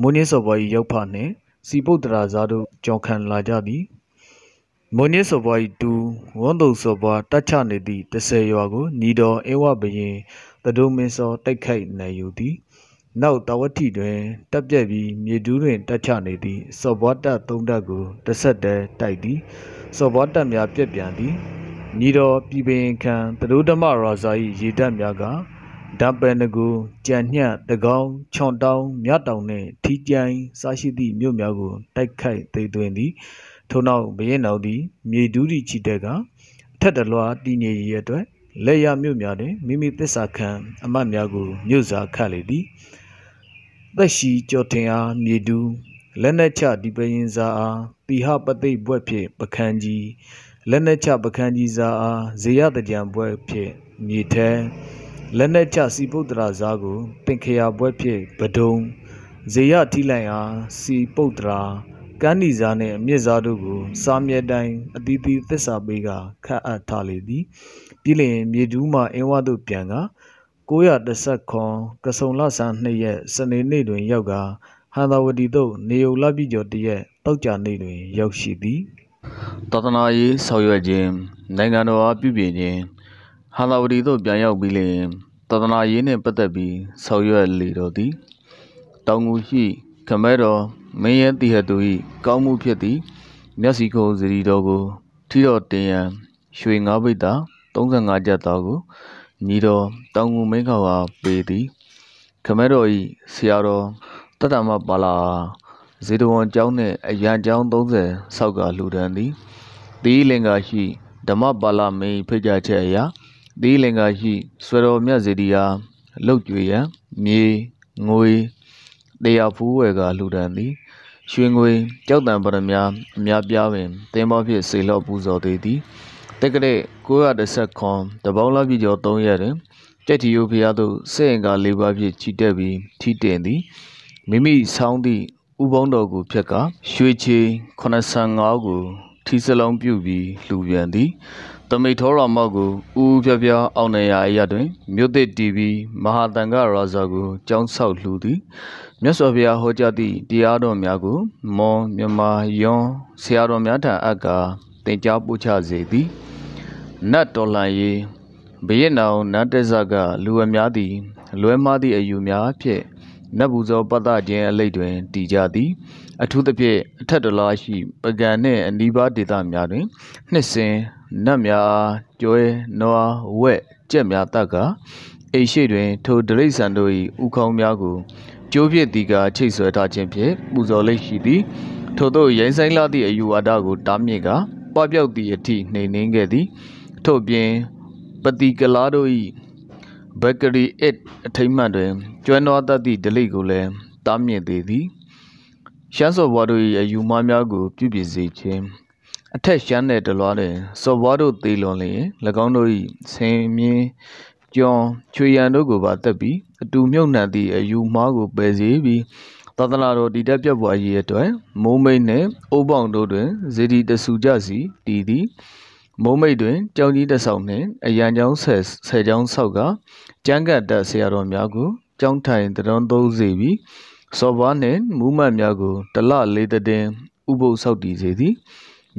မွန်းင်းစော်ဘွား၏ရောက်ဖနှင့်စီပုတ်တရာစားတို့ကြောင်ခံလာကြသည်မွန်းင်းစော်ဘွား၏တူဝန်းတုံစော်ဘွားတက်ချနေသည့်တဆယ်ရွာကိုညီတော်အင်းဝဘရင်တဒုံမင်းစောတိုက်ခိုက်နိုင်ယူသည်နောက်တာဝတိတွင်တပ်ပြက်ပြီးမြေတူးတွင်တက်ချနေသည့်စော်ဘွားတပ်သုံးတပ်ကိုတစ်ဆက်တည်းတိုက်သည်စော်ဘွားတပ်များပြက်ပြန်သည်ညီတော်ပြည်ပင်ခံသတို့ဓမ္မရာဇာ၏ရေတပ်များက ဓာပန်နကူကြံညှက်တကောင်းခြုံတောင်းမြတောင်နှင့်ထီကြိုင်စားရှိသည့်မြို့များကိုတိုက်ခိုက်သိမ်းသွင်းသည်ထို့နောက်ဘရင်တော်သည်မြေဒူးရီချီတက်ကအထက်တလွားတည်ငြိမ်ရေးအတွက်လက်ရမြို့များတွင်မိမိသစ္စာခံအမတ်များကိုမြို့စာခတ်လေသည်သက်ရှိကြော်တင်အားမြေဒူးလက်နက်ချဒီပရင်စာအားတိဟပသိဘွက်ဖြင့်ပကန်းကြီးလက်နက်ချပကန်းကြီးစာအားဇေယတကြံဘွက်ဖြင့်မြေထဲ လက်နက်ချစီပုတ္တရာဇာကိုပင်ခရာဘွက်ဖြင့်ပဒုံဇေယထိလိုက်အားစီပုတ္တရာကန်းဒီဇာနှင့်အမြင့်စားတို့ကို စာမြဲတိုင်းအတီးတီးသစ္စာပေးကခတ်အပ်ထားလေသည်ပြီးလျင်မြေတူးမှအင်းဝသို့ပြန်က910ခွန်ကစုံလဆန်း2ရက်စနေနေ့တွင် ရောက်ကာဟန်သာဝတီသို့နေုံလပြည့်ကျော်တရက်တောက်ကြနေ့တွင် ရောက်ရှိသည်သာသနာရေးဆောင်ရွက်ခြင်းနိုင်ငံတော်အားပြုပြင်ခြင်း ဟန်သာဝတီသို့ပြန်ရောက်ပြီးလျှင်သာသနာရေးနှင့်ပတ်သက်ပြီးဆောင်ရွက်လေတော်သည်တောင်ငူရှိခမဲတော်မင်းရဲတိဟတူ၏ကောင်းမှုဖြစ်သည်မျက်စီခုံစရီတော်ကိုထီတော်တင်ရန်ရွှေငါးပိတ်တာ35ကျပ်သားကိုညီတော်တောင်ငူမင်းခေါအားပေးသည်ခမဲတော်၏ဆရာတော်တတမပါလာဇေတဝန်ကျောင်းနှင့်အရန်ကျောင်း30ဆောက်ကလှူဒန်းသည်သီးလင်္ကာရှိဓမ္မပါလာမင်းဖိတ်ကြားချက်အရာ သီးလင်္ကာရှိဆွေတော်မြတ်စေတီအားလှုပ်ကြွေရန်မြေငွေတရားဖူးဝယ်ကလှူဒန်းသည်ရွှေငွေကြောက်တံပရမများအများပြားပင်သင်္ဘောဖြင့်ဆေလော့ပူဇော်သေးသည်တက္ကရာ910ခွန်တပေါင်းလပြည့်ကျော်3ရက်တွင်ကြက်တီယိုဖျားသို့စေင်္ဂါ၄ပါးဖြင့်ချီတက်ပြီးထီတင်သည်မိမိဆောင်းသည့်ဥပုံတော်ကိုဖြက်ကရွှေချေ85ကိုထီစလုံးပြုတ်ပြီးလှူပြန်သည် တမိတ်ထောရမောက်ကိုဥဥပြပြအောင်နေရာအရတွင်မြို့သစ်တီဗီမဟာတန်ကရာဇာကိုကြောင်းဆောက်လှူသည်မြတ်စွာဘုရားဟောကြားသည့်တရားတော်များကိုမောမြန်မာယွန်းဆရာတော်များထံအပ်ကာသင်ကြားပို့ချစေသည်နတ်တော်လှန်ရေးဘယင်းနောင်နတ်တဇကလူအများသည်လွဲမှားသည့်အယူများဖြင့်နတ်ပူဇော်ပတခြင်းအလိတ်တွင်တည်ကြသည်အထူးသဖြင့်အထက်တလားရှိပကံနှင့်အနီးပါးဒေသများတွင်နှစ်စဉ် နတ်များကျွဲနွားဝက်ကြက်များတတ်ကအိရှိတွင် ထိုဒရိษံတို့၏ဥခေါင်းများကိုကျိုးပြစ်တီကချိတ်ဆွဲထားခြင်းဖြင့်ပူဇော်လိမ့်ရှိသည်ထို့သောရိုင်းဆိုင်လာသည့်အယူဝါဒကိုတားမြစ်ကပပျောက်သည့်အထိနှိမ်နှင်းခဲ့သည်ထို့ပြင်ပတိကလာတို့၏ဘက်ကရီအစ်အထိမ့်မှန်တွင်ကျွမ်းတော်တတ်သည့်ဒလိကိုလည်းတားမြစ်သေးသည်ရှမ်းစော်ဘွားတို့၏အယူမှားများကိုပြုပြင်စေခြင်း အထက်ရှမ်းနယ်တလွားတွင်စော်ဘွားတို့သေလွန်လျင်၎င်းတို့၏ဆင်မြင်းကျွန်းချွေရန်တို့ကိုပါတက်ပြီးအတူမြုပ်နှံသည့်အယူမှားကိုပယ်စေပြီးသာသနာတော်တည်တက်ပြတ်ပွားရေးအတွက်မိုးမိတ်နှင့်အိုးပေါင်တို့တွင်ဇေဒီတဆူကြစီတည်သည်မိုးမိတ်တွင်ကြောင်ကြီးတဆောက်နှင့်အရန်ကျောင်းဆယ်ဆယ်ကျောင်းဆောက်ကကျန်းကတ်တက်ဆရာတော်များကိုကျောင်းထိုင်တရုံသုံးစေပြီးစော်ဘွားနှင့်မူးမတ်များကိုတလလေးတည်ဥပုပ်ဆောက်တည်စေသည်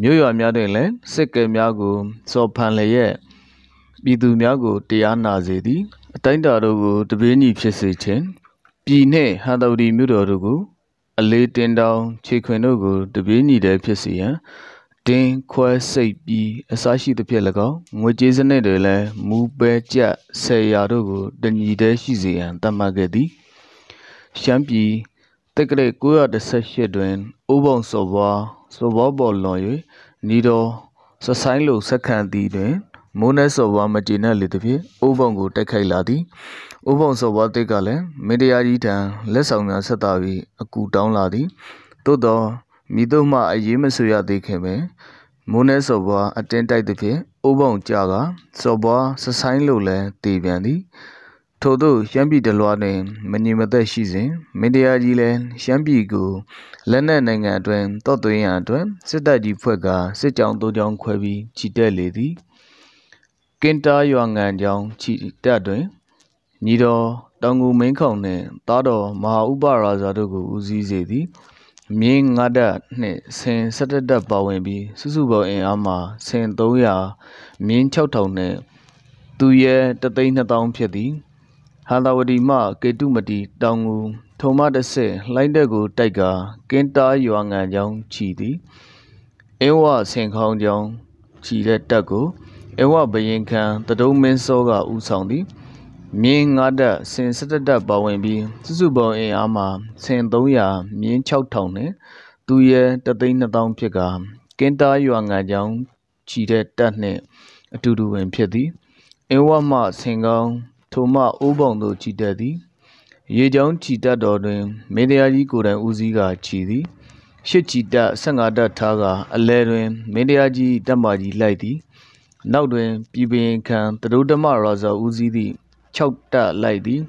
မြို့ရွာများတွင်လည်းစစ်ကဲများကိုစော်ဖန်လျက်ပြည်သူများကိုတရားနာစေသည်အတိုင်းတာတို့ကိုတပေးညီဖြစ်စေခြင်းပြည်နှင့်ဟန်တော်ဒီမြို့တော်တို့ကိုအလေးတင်တောင်ခြေခွင်တို့ကိုတပေးညီတဲ့ဖြစ်စေရန်တင်းခွဲစိတ်ပြီးအစရှိသဖြင့်၎င်းငွေကြေးစနစ်တွေလည်းမူပဲကြက်ဆယ်ရာတို့ကိုတညီတည်းရှိစေရန်တတ်မှတ်ခဲ့သည်ရှမ်းပြည်တက္ကရာ918တွင်အိုးပုံစော်ဘွား စော်ဘွားပေါ်လွန်၍နီတော်စဆိုင်လိုဆက်ခံသည်တွင်မိုးနှဲစော်ဘွားမကျေနပ်လေသဖြင့်အိုးပုံကိုတိုက်ခိုက်လာသည်အိုးပုံစော်ဘွားတိတ်ကလည်းမင်းတရားကြီးထံလက်ဆောင်များဆက်တာပြီးအကူတောင်းလာသည်သို့သောမိတို့မှအရေးမဆွေရသေးခင်ပင်မိုးနှဲစော်ဘွားအတင်းတိုက်သဖြင့်အိုးပုံကြကစော်ဘွားစဆိုင်လိုလည်းတည်ပြန်သည် ထို့သို့ရှမ်းပြည်တလွားတွင်မငြိမ်မသက်ရှိစဉ်မင်းတရားကြီးလည်းရှမ်းပြည်ကိုလက်နက်နိုင်ငံအတွင်းတော့သွင်းရန်အတွက်စစ်တပ်ကြီးဖွဲ့ကာစစ်ကြောင်းတိုးကြောင်းခွဲပြီးချီတက်လေသည်ကင်တာရွာငံကြောင်းချီတက်တွင်ညီတော်တောင်ငူမင်းခုံနှင့်သားတော်မဟာဥပရာဇာတို့ကိုဦးစီးစေသည်မြင်းငါးတပ်နှင့်ဆင်၁၁တပ်ပါဝင်ပြီးစုစုပေါင်းအင်အားမှာဆင်300မြင်း6000နှင့်သူရဲတသိန်း2000ဖြစ်သည် ဟာသာဝတီမှကေတုမတီတောင်ငူထုံမတဆင့်လှိုင်းတက်ကိုတိုက်ကကင်းတားရွာငံကြောင်းချီသည်အင်းဝဆင်ခေါင်းကြောင်းချီတဲ့တက်ကိုအင်းဝဘရင်ခံတဒုံမင်းစောကဦးဆောင်သည်မြင်းငါးတက်ဆင်၁၁တက်ပါဝင်ပြီးစုစုပေါင်းအင်အားမှာဆင်300မြင်း6000နဲ့သူရဲတသိန်း2000ဖြစ်ကကင်းတားရွာငံကြောင်းချီတဲ့တက်နှင့်အတူတူဝင်ဖြစ်သည်အင်းဝမှဆင်ကောင်း ထိုမှအိုးပေါင်သို့ချီတက်သည်ရေချောင်းချီတက်တော်တွင်မင်းတရားကြီးကိုယ်တိုင်ဦးစီးကချီသည်ရှစ်ချီတက်15တက်ထားကအလဲတွင်မင်းတရားကြီးတက်မကြီးလိုက်သည်နောက်တွင်ပြည်ပင်ခံတရုဓမ္မရာဇာဦးစီးသည့်6တက်လိုက်သည်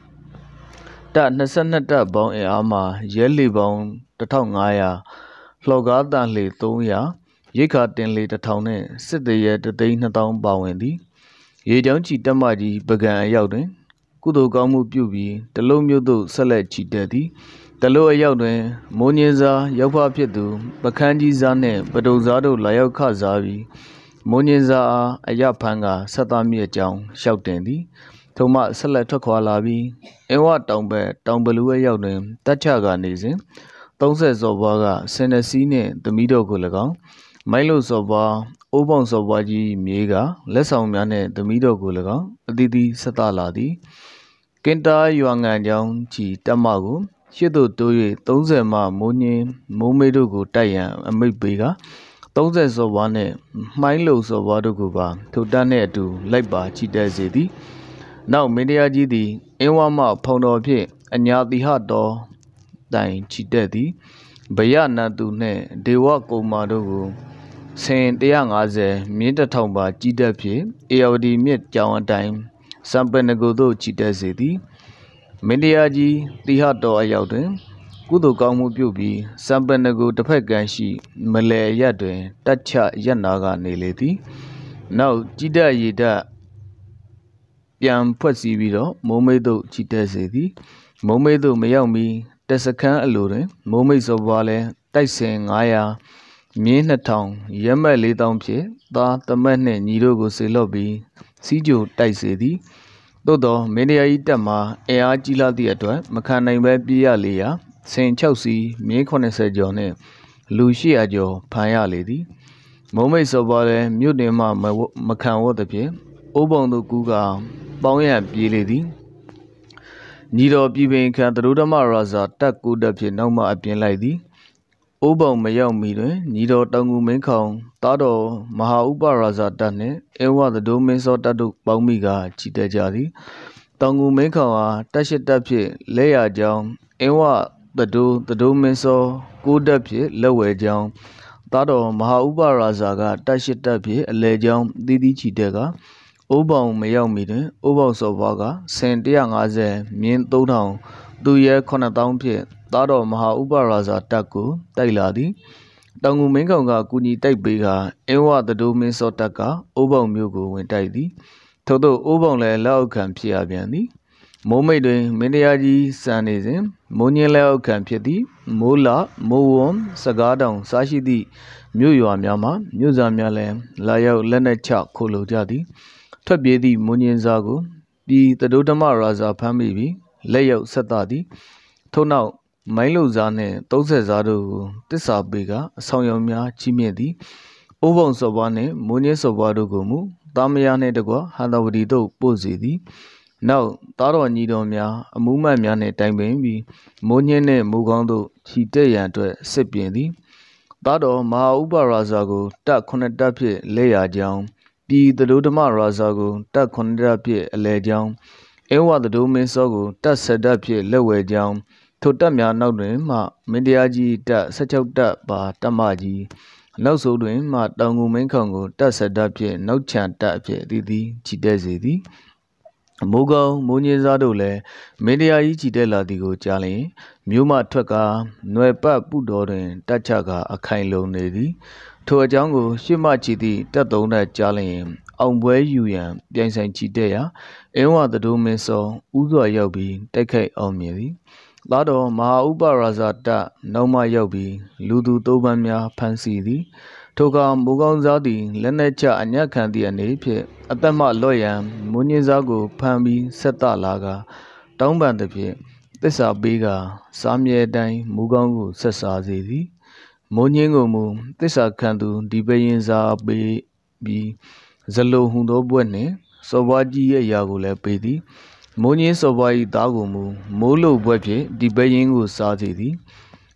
တက်22တက်ပေါင်းအင်အားမှာရဲလေပေါင်း1500လှော်ကားတန်လေ300ရိတ်ခါတင်လေ1000နှင့်စစ်တရဲတသိန်း2000ပါဝင်သည် ရေချောင်းချီတက်မကြီးပကံအရောက်တွင် ကုသိုလ်ကောင်းမှုပြုပြီးတလုံးမျိုးသို့ဆက်လက်ချီတက်သည်တလို့အရောက်တွင်မိုးညင်းစားရောက်ဖဖြစ်သူပခန်းကြီးစားနှင့်ပဒုံစားတို့လာရောက်ခစားပြီးမိုးညင်းစားအားအရဖန်းကဆက်သားမြစ်ကြောင်းလျှောက်တင်သည်ထုံမှဆက်လက်ထွက်ခွာလာပြီးအင်းဝတောင်ဘက်တောင်ဘလူးရဲ့ရောက်တွင်တက်ချကနေစဉ်30စော်ဘွားကစင်နစီနှင့်သမီးတို့ကို၎င်းမိုင်းလို့စော်ဘွား အိုးပေါင်စော်ဘွားကြီးမြေးကလက်ဆောင်များနှင့်သမီးတို့ကို၎င်းအသီးသီးဆက်သလာသည်ကင်တာရွာငံကြောင်းချီတက်မကိုရှစ်တို့တိုး၍30မှမိုးညင်းမိုးမေးတို့ကိုတိုက်ရန်အမိတ်ပေးက30စော်ဘွားနှင့်မှိုင်းလုံစော်ဘွားတို့ကိုပါထိုတန်းနှင့်အတူလိုက်ပါချီတက်စေသည်နောက်မင်းတရားကြီးသည်အင်းဝမဖုံတော်ဖြင့်အညာတိဟတော်တိုင်ချီတက်သည်ဗယနတ်သူနှင့်ဒေဝကုမာတို့ကို ဆင်150မြင်းတစ်ထောင်ပါကြီးတက်ဖြင့်အေယဝတီမြစ်ကြောင်အတိုင်းစံပနဂုသို့ချီတက်စေသည်မင်းတရားကြီးတိဟတော်အရောက်တွင် ကုသိုလ်ကောင်းမှုပြုပြီးစံပနဂုတစ်ဖက်ကမ်းရှိ မလဲရက်တွင်တက်ချရက်နာကနေလေသည်နောက်ကြီးတက်ရည်တက်ပြန်ဖွဲ့စည်းပြီးတော့မိုးမိတ်တို့ချီတက်စေသည်မိုးမိတ်တို့မရောက်မီတက်စခန်းအလိုတွင်မိုးမိတ်စောပွားလဲတိုက်စင်900 မြင်း2000ရက်မက်4000ဖြင့်သားတမက်နှင့်ညီတို့ကိုဆေလော့ပြီးစီးကြိုတိုက်စေသည်သို့သောမင်းတရားကြီးတက်မှာအင်အားကြီးလာသည့်အတွက်မခံနိုင်ပဲပြေးရလေရာဆင်6စီမြင်း80ကျော်နှင့်လူ800ကျော်ဖမ်းရလေသည်မုံမိတ်စောပွားလဲမြို့တင်မှမခံဝတ်သဖြင့်အိုးပုံသို့ကူးကပေါင်းရန်ပြေးလေသည်ညီတော်ပြည်ပင်ခံသရုဓမ္မရာဇာတက်ကူတက်ဖြင့်နောက်မှအပြင်လိုက်သည် အိုးပုံမရောက်မီတွင် ညီတော်တောင်ငူမင်းခေါင်သားတော်မဟာဥပရာဇာတက်နှင့်အင်းဝသဒိုးမင်းစောတက်တို့ပေါင်းမိကချီတက်ကြသည်တောင်ငူမင်းခေါင်အားတက်ရှိတက်ဖြင့်လဲရကြောင်းအင်းဝသဒိုးသဒိုးမင်းစောကိုတက်ဖြင့်လက်ဝဲကြောင်းသားတော်မဟာဥပရာဇာကတက်ရှိတက်ဖြင့်အလဲကြောင်းသီးသီးချီတက်ကအိုးပေါင်မရောက်မီတွင်အိုးပေါင်စော်ဘွားကဆင်150မြင်း3000သူရဲ9000ဖြင့် သားတော်မဟာဥပရာဇာတက်ကိုတိုက်လာသည်တောင်ငူမင်းကောင်ကကူညီတိုက်ပေးကအင်းဝသဒိုးမင်းစောတက်ကအိုးပေါင်မျိုးကိုဝင်တိုက်သည်ထို့သောအိုးပေါင်လည်းလက်အောက်ခံဖြစ်ရပြန်သည်မိုးမိတ်တွင်မင်းတရားကြီးစံနေစဉ်မိုးညင်းလက်အောက်ခံဖြစ်သည်မိုးလာမိုးဝွန်စကားတောင်စားရှိသည့်မြို့ရွာများမှာမြို့စားများလည်းလာရောက်လက်နက်ချခိုလိုကြသည်ထွက်ပြေးသည့်မွန်ညင်စာကိုပြည်တတိုးဓမ္မရာဇာဖမ်းမိပြီးလက်ရောက်ဆက်သသည်ထို့နောက် မိုင်းလုံစားနှင့်သုံးဆက်စားတို့ကိုတစ္ဆာပေကအဆောင်ရောင်များချီးမြှင့်သည်အိုးပုံစော်ဘွားနှင့်မွန်ညင်းစော်ဘွားတို့ကိုမူသားမယားနှင့်တကွဟန်တဝတီတို့ပို့စေသည်နောက်သားတော်ညီတော်များအမှုမှတ်များနှင့်တိုင်ပင်ပြီးမိုးညင်းနှင့်မူကောင်းတို့ခြိတက်ရန်အတွက်စစ်ပြင်သည်သားတော်မဟာဥပရာဇာကိုတက်ခုနှစ်တက်ဖြင့်လဲရကြောင်းပြည်သတို့ဓမ္မရာဇာကိုတပ်ခွန်တပ်ဖြင့်အလဲကြောင်းအင်းဝသတို့မင်းစောကိုတပ်ဆက်တပ်ဖြင့်လက်ဝဲကြောင်း ထိုတပ်များနောက်တွင်မှ မင်းတရားကြီးတပ်16တပ်ပါတပ်မကြီးနောက်ဆိုတွင်မှတောင်ငူမင်းခေါင်ကိုတပ်ဆက်တပ်ဖြင့်နောက်ချန်တပ်ဖြင့်အသီးသီးချီတက်စေသည်မိုးကောင်းမိုးညင်းစားတို့လည်းမင်းတရားကြီးချီတက်လာသည်ကိုကြားလျင်မြို့မှထွက်ကာຫນွယ်ပတ်ပုတော်တွင်တတ်ချကာအခိုင်လုံနေသည်ထိုအကြောင်းကိုရှေ့မှကြည့်သည့်တက်သုံးတဲ့ကြားလျင်အောင်ပွဲယူရန်ပြိုင်ဆိုင်ချီတက်ရာအင်းဝသတို့မင်းစောဥစွာရောက်ပြီးတိုက်ခိုက်အောင်မြင်သည် လာတော်မဟာဥပရာဇာတနောက်မှရောက်ပြီးလူသူသုံးပန်းများဖမ်းဆီးသည်ထိုကမိုးကောင်းစားသည်လက်နက်ချအညက်ခံသည့်အနေဖြင့်အသက်မှလွတ်ရန်မွန်းညင်းစားကိုဖမ်းပြီးဆက်တလာကတောင်းပန်သည်ဖြင့်သစ္စာပေးကစားမြဲတိုင်းမိုးကောင်းကိုဆက်စားစေသည်မိုးညင်းကိုမူသစ္စာခံသူဒီပရင်စားပေးပြီးဇလိုဟုသောဘွဲ့နှင့်စော်ဘွားကြီးရဲ့အရာကိုလည်းပေးသည် မိုးညင်းစော်ဘွား၏သားကိုမူမိုးလို့ဘွဲ့ဖြင့်ဒီပရင်ကိုစားစေသည်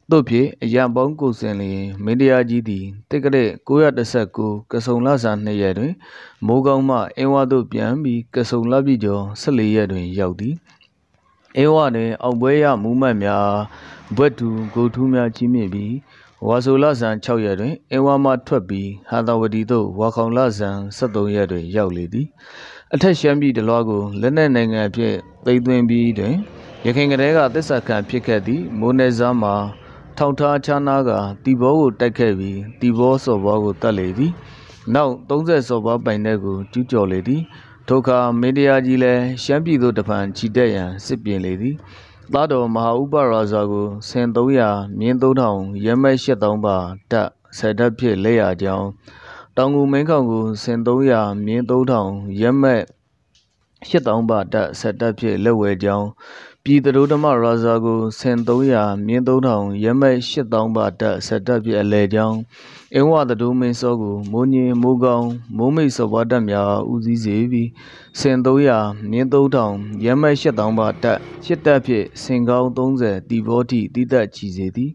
တို့ဖြင့်အရန်ပေါင်းကိုစင်လျင်မင်းတရားကြီးသည်တိတ်ကတဲ့919ကစုံလဆာ2ရက်တွင် မိုးကောင်းမှအင်းဝသို့ပြန်ပြီးကစုံလပြည့်ကျော်14ရက်တွင်ရောက်သည်အင်းဝတွင် အောင်ပွဲရမူးမှတ်များဘွက်တူဂုတ်ထူးများကြီးမြင့်ပြီးဝါဆိုလဆန်6ရက်တွင်အင်းဝမှထွက်ပြီးဟာသာဝတီသို့ဝါခေါင်လဆန်73ရက်တွင်ရောက်လေသည် အထက်ရှမ်းပြည်တလွားကိုလက်နက်နိုင်ငံဖြင့်သိမ်းသွင်းပြီးတွင်ရခိုင်ကလေးကသစ္စာခံဖြစ်ခဲ့သည့်မိုးနေစားမှာထောင်ထားချားနာကတီဘောကိုတိုက်ခဲ့ပြီးတီဘောစော်ဘောကိုတတ်လေသည်နောက်30စော်ဘောပိုင်တဲ့ကိုကျူးကျော်လေသည်ထိုအခါမေဒီယာကြီးလည်းရှမ်းပြည်သို့တဖန်ခြိတက်ရန်စစ်ပြင်လေသည်သားတော်မဟာဥပရာဇာကိုဆင်300မြင်း3000ရဲမဲ8000ပါတက်ဆက်တက်ဖြစ်လက်ရကြောင်း တောင်ကူမင်းခေါင်ကိုဆင်300မြင်း3000ရဲမဲ8000ပါတက်ဆက်တက်ဖြစ်လက်ဝဲကြောင်းပြည်သူဓမ္မရာဇာကိုဆင်300မြင်း3000ရဲမဲ့8000ပါတက်ဆက်တက်ပြအလဲကြောင်းအင်းဝသတို့မင်းစောကိုမိုးညင်မိုးကောင်းမိုးမိတ်စောဘွားတက်များဦးစီးစေပြီးဆင်300မြင်း3000ရဲမဲ့8000ပါတက်ရှစ်တက်ဖြစ်ဆင်ကောင်း30တီဘောတိတိတက်ချီစေသည်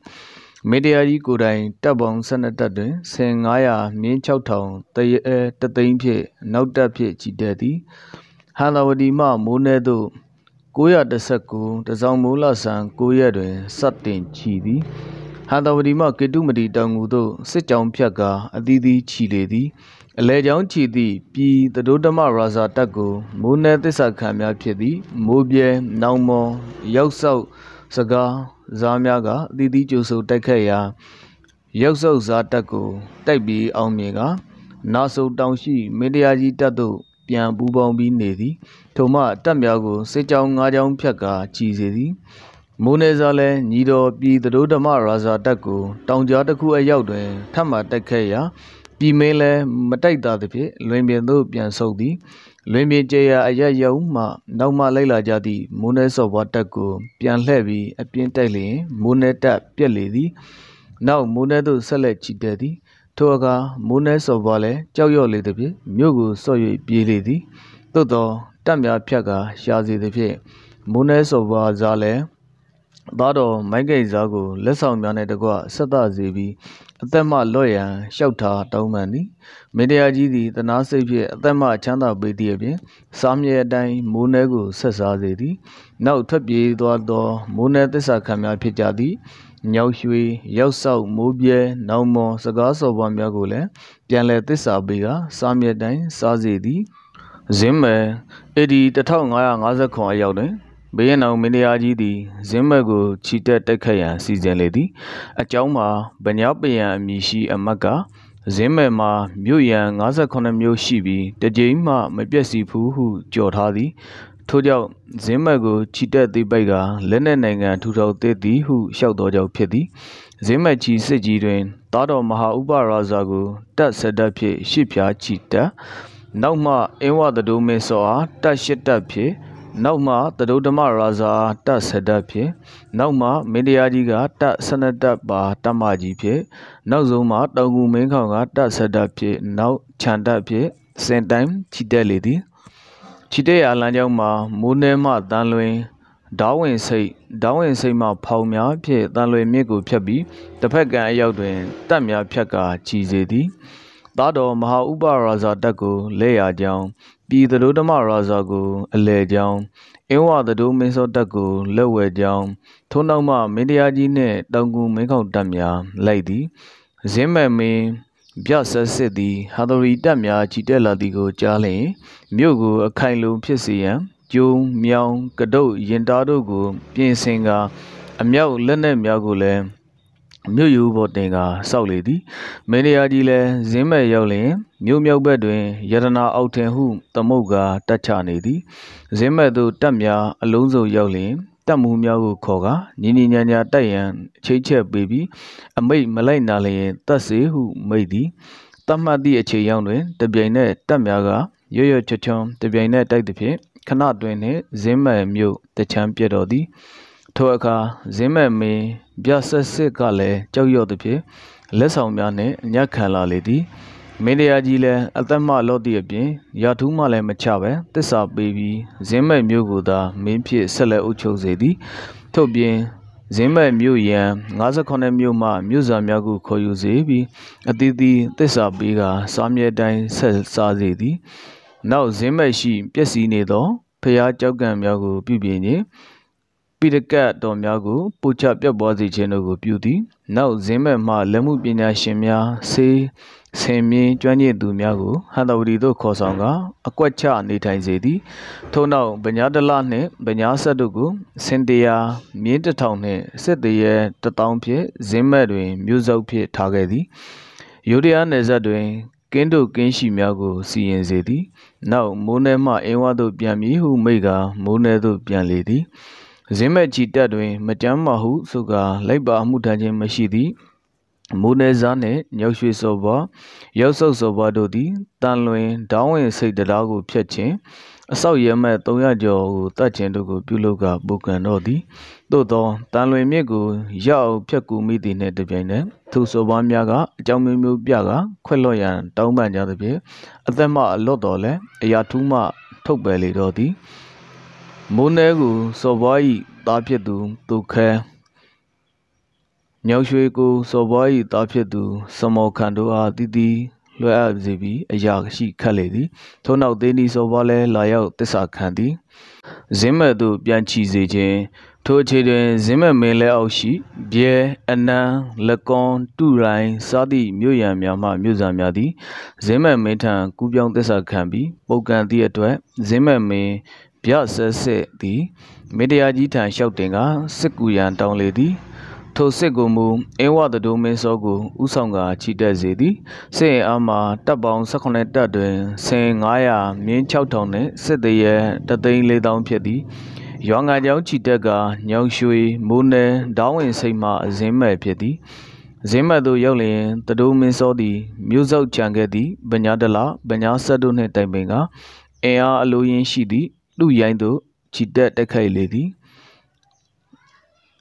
မေတ္တရာကြီးကိုယ်တိုင်တပ်ပေါင်း12တပ်တွင်ဆင်900မြင်း6000တရဲတသိန်းဖြင့်နောက်တက်ဖြင့်ချီတက်သည်ဟန္တာဝတီမှမိုးနေသို့919တစောင်းမိုးလဆန်9ရက်တွင်စတင်ချီသည်ဟန္တာဝတီမှကေတုမတီတောင်ငူသို့စစ်ကြောင်းဖြတ်ကာအသီးသီးချီလေသည်အလဲကြောင်းချီသည့်ပြည်သတို့ဓမ္မရာဇာတက်ကိုမိုးနယ်သစ္စာခံများဖြစ်သည်မိုးပြဲနောင်မော်ရောက်ဆောက်စကား ဇားများကအသီးသီးကြိုဆိုတိုက်ခတ်ရာရောက်ဆောက်ဇာတက်ကိုတိုက်ပြီးအောင်မြင်ကနာဆုတောင်ရှိမေတ္တရာကြီးတက်သို့ပြန်ပူးပေါင်းပြီးနေသည်ထိုမှတပ်များကိုစစ်ကြောင်း၅ကြောင်းဖြတ်ကာကြည်စေသည်မိုးနေစားလဲညီတော်ပြည်သတို့ဓမ္မရာဇာတက်ကိုတောင်ကြားတစ်ခုအရောက်တွင်ထပ်မှတက်ခဲ့ရာပြည်မင်းလဲမတိုက်တာသဖြင့်လွင်ပြင်သို့ပြန်ဆုတ်သည် လွင်ပြင်ကျေရအရယုံမှနောက်မှလိုက်လာကြသည့်မိုးနေစော်ဘွားတက်ကိုပြန်လှည့်ပြီးအပြင်းတိုက်လျင်မိုးနေတက်ပြက်လေသည်နောက်မိုးနေသို့ဆက်လက်ချီတက်သည်ထိုအခါမိုးနှဲစော်ဘွားလည်းကြောက်ရွံ့လေသဖြင့်မြို့ကိုဆော့၍ပြေးလေသည်သို့သောတပ်များဖြတ်ကာရှာစေသဖြင့်မိုးနှဲစော်ဘွားစားလည်းသားတော်မိုက်ကိတ်စားကိုလက်ဆောင်များနှင့်တကွဆက်သစေပြီး အသက်မှလွတ်ရန်လျှောက်ထားတောင်းပန်သည်မင်းတရားကြီးသည်တနာစိတ်ဖြင့်အသက်မှချမ်းသာပေးသည့်အပြင်စားမြဲအတိုင်းမိုးနှဲကိုဆက်စားစေသည်နောက်ထွက်ပြေးသွားသောမိုးနှဲသစ္စာခံများဖြစ်ကြသည်ညောက်ရွှေရောက်ဆောက်မိုးပြဲနောင်မော်စကားစော်ပွားများကိုလည်းပြန်လည်သစ္စာပေးကစားမြဲတိုင်းစားစေသည်ဇင်းမဲအေဒီ1550ခွန်အရောက်တွင် ဘေးရန်အောင်မင်းတရားကြီးသည်ဇင်းမဲကိုခြိတက်တက်ခတ်ရန်စီစဉ်လေသည်အကြောင်းမှာဗညောပယံအမည်ရှိအမတ်ကဇင်းမဲမှာမြို့ရန်58မြို့ရှိပြီးတကြိမ်မှမပြည့်စည်ဘူးဟုကြော်ထားသည်ထို့ကြောင့်ဇင်းမတ်ကိုချီတက်သိပိုက်ကလက်နက်နိုင်ငံထူထောင်သည့်သည်ဟုလျှောက်တော်ကြောင့်ဖြစ်သည်ဇင်းမတ်ကြီးစစ်ကြီးတွင်သားတော်မဟာဥပရာဇာကိုတက်ဆက်တက်ဖြင့်ရှစ်ဖြားချီတက်နောက်မှအင်းဝတဒိုမင်းစောအားတက်ရှစ်တက်ဖြင့် နောက်မှတဒုဓမ္မရာဇာတက်ဆက်တက်ဖြင့်နောက်မှမင်းတရားကြီးကတက်ဆနတက်ပါတမကြီးဖြင့်နောက်ဆုံးမှတောင်ကူမင်းခေါင်ကတက်ဆက်တက်ဖြင့်နောက်ခြံတက်ဖြင့်စင်တိုင်းချီတက်လေသည်ချီတဲ့ရလမ်းကြောင်းမှာမိုးနှဲမှတန်လွင်ဓာဝင်စိတ်ဓာဝင်စိတ်မှဖောင်များဖြင့်တန်လွင်မြစ်ကိုဖြတ်ပြီးတစ်ဖက်ကံအရောက်တွင်တပ်များဖြတ်ကာချီစေသည်သားတော်မဟာဥပရာဇာတက်ကိုလဲရကြောင်း ပြည်သတို့ဓမ္မရာဇာကိုအလဲကြောင်းအင်းဝသတို့မင်းစောတက်ကိုလက်ဝဲကြောင်းထို့နောက်မှမင်းတရားကြီးနှင့်တောင်ကူမင်းခေါတက်များလိုက်သည်ဇင်းမဲ့မင်းပြဆက်စစ်သည်ဟာဒရီတပ်များချီတက်လာသည်ကိုကြားလျင်မြို့ကိုအခိုင်လုံဖြစ်စေရန်ကျုံမြောင်ကတုတ်ရင်တားတို့ကို ပြင်ဆင်ကာအမြောက်လက်နက်များကိုလည်း မြို့ယူပေါ်တင်ကစောက်လေသည်မင်းတရားကြီးလည်းဇင်းမဲ့ရောက်လျင်မြို့မြောက်ဘက်တွင်ယတနာအောက်ထင်ဟုသမုတ်ကတက်ချနေသည်ဇင်းမဲ့သို့တက်များအလုံးစုံရောက်လျင်တက်မှုများကိုခေါ်ကညီညီညာညာတိုက်ရန်အချိတ်ချက်ပေးပြီးအမိတ်မလိုက်နာလျင်တတ်စေဟုမိတ်သည်တတ်မှတ်သည့်အချိန်ရောက်တွင်တပြိုင်နက်တက်များကရွရွချွချွန်တပြိုင်နက်တိုက်သည်ဖြင့်ခဏတွင်နှင့်ဇင်းမဲ့မြို့တချမ်းပြတ်တော်သည် ထိုအခါဇင်းမဲ့မင်းဗျဆက်စစ်ကလည်းကြောက်ရွံ့သည်ဖြင့်လက်ဆောင်များနှင့်ညက်ခံလာလေသည်မင်းတရားကြီးလည်းအသက်မှလော့သည့်အပြင်ရာထူးမှလည်းမချပဲတစ္ဆာပေးပြီးဇင်းမဲ့မျိုးကိုသာမင်းဖြစ်ဆက်လက်အုပ်ချုပ်စေသည်ထို့ပြင်ဇင်းမဲ့မြို့ရန်58မြို့မှမြို့စာများကိုခေါ်ယူစေပြီးအသီးသီးတစ္ဆာပေးကစားမြဲတိုင်းဆက်စားစေသည် နောက်ဇင်းမဲ့ရှိပျက်စီးနေသောဖျားကြောက်ကံများကိုပြုပြင်ခြင်း ပိရကတ်တော်များကိုပို့ချပြတ်ပွားစေခြင်းတို့ကိုပြုသည်နောက်ဇင်းမဲ့မှလက်မှုပညာရှင်များဆေးဆင်မြင်းကျွမ်းကျင်သူများကိုဟန်တဝတီသို့ခေါ်ဆောင်ကအကွက်ချနေထိုင်စေသည်ထို့နောက်ဗညာတလနှင့်ဗညာဆက်တို့ကိုစင်တရာမြင်းတထောင်နှင့်စစ်တရဲတထောင်ဖြင့်ဇင်းမဲ့တွင်မြို့စုပ်ဖြင့်ထားခဲ့သည်ယိုဒယာနယ်ဇက်တွင်ကင်းတို့ကင်းရှိများကိုစီရင်စေသည်နောက်မိုးနယ်မှအင်းဝသို့ပြန်မည်ဟုမိကမိုးနယ်သို့ပြန်လေသည် ဇင်းမဲ့ချီတက်တွင်မကြမ်းမဟုဆိုကာလိုက်ပါမှုထမ်းခြင်းမရှိသည်မိုးနယ်စားနှင့်ညောက်ရွှေစော်ဘွားရောက်ဆုပ်စော်ဘွားတို့သည်တန်လွင်ဒေါင်းဝင်စိတ်တရားကိုဖျက်ခြင်းအဆောက်ရဲမဲ့300ကျော်ကိုတတ်ခြင်းတို့ကိုပြုလုပ်ကပုကံတော့သည်သို့သောတန်လွင်မြစ်ကိုရောက်ဖြတ်ကူမိသည်နှင့်တပြိုင်နက်သူစော်ဘွားများကအကြောင်းမျိုးမျိုးပြကခွက်လော့ရန်တောင်းပန်ကြသဖြင့်အသက်မှအလွတ်တော်လဲအရာထူးမှထုတ်ပယ်လေတော့သည် မိုးနဲကိုစော်ဘွား၏သားဖြစ်သူသူခဲမြောက်ရွှေကိုစော်ဘွား၏သားဖြစ်သူစမောခန်တို့အားတီးတီးလွှဲအပ်စေပြီးအရာရှိခတ်လေသည်ထို့နောက်သေးနီစော်ဘွားလည်းလာရောက်တစ္ဆာခံသည်ဇင်းမဲ့သို့ပြန်ချီစေခြင်းထိုအခြေတွင်ဇင်းမဲ့မင်းလက်အောက်ရှိဘဲအနံလကွန်တူရိုင်းစားသည့်မြို့ရန်များမှမြို့စာများသည်ဇင်းမဲ့မင်းထံကူးပြောင်းတစ္ဆာခံပြီးပုတ်ကန်သည့်အတွက်ဇင်းမဲ့မင်း ဗျဆက်စစ်သည်မေတ္တာကြီးထံလျှောက်တင်ကစစ်ကူရန်တောင်းလေသည်ထိုစစ်ကိုမူအင်းဝတတိုးမင်းစောကိုဥဆောင်ကချီတက်စေသည်စစ်ရင်အားမှာတပ်ပေါင်း18တပ်တွင်ဆင်900မြင်း6000နှင့်စစ်တရဲတသိန်း4000ဖြစ်သည်ရွာငါကြောင်ချီတက်ကညောင်ရွှေမိုးနယ်ဒေါင်းဝင်စိတ်မှအစင်းမဲ့ဖြစ်သည်ဇင်းမတ်သို့ရောက်လျင်တတိုးမင်းစောသည်မြို့စောက်ကြံခဲ့သည်ဗညာတလဗညာဆက်တို့နှင့်တိုင်ပင်ကအင်အားအလိုရင်းရှိသည့် လူရိုင်းသို့ချီတက်တက်ခိုက်လေသည်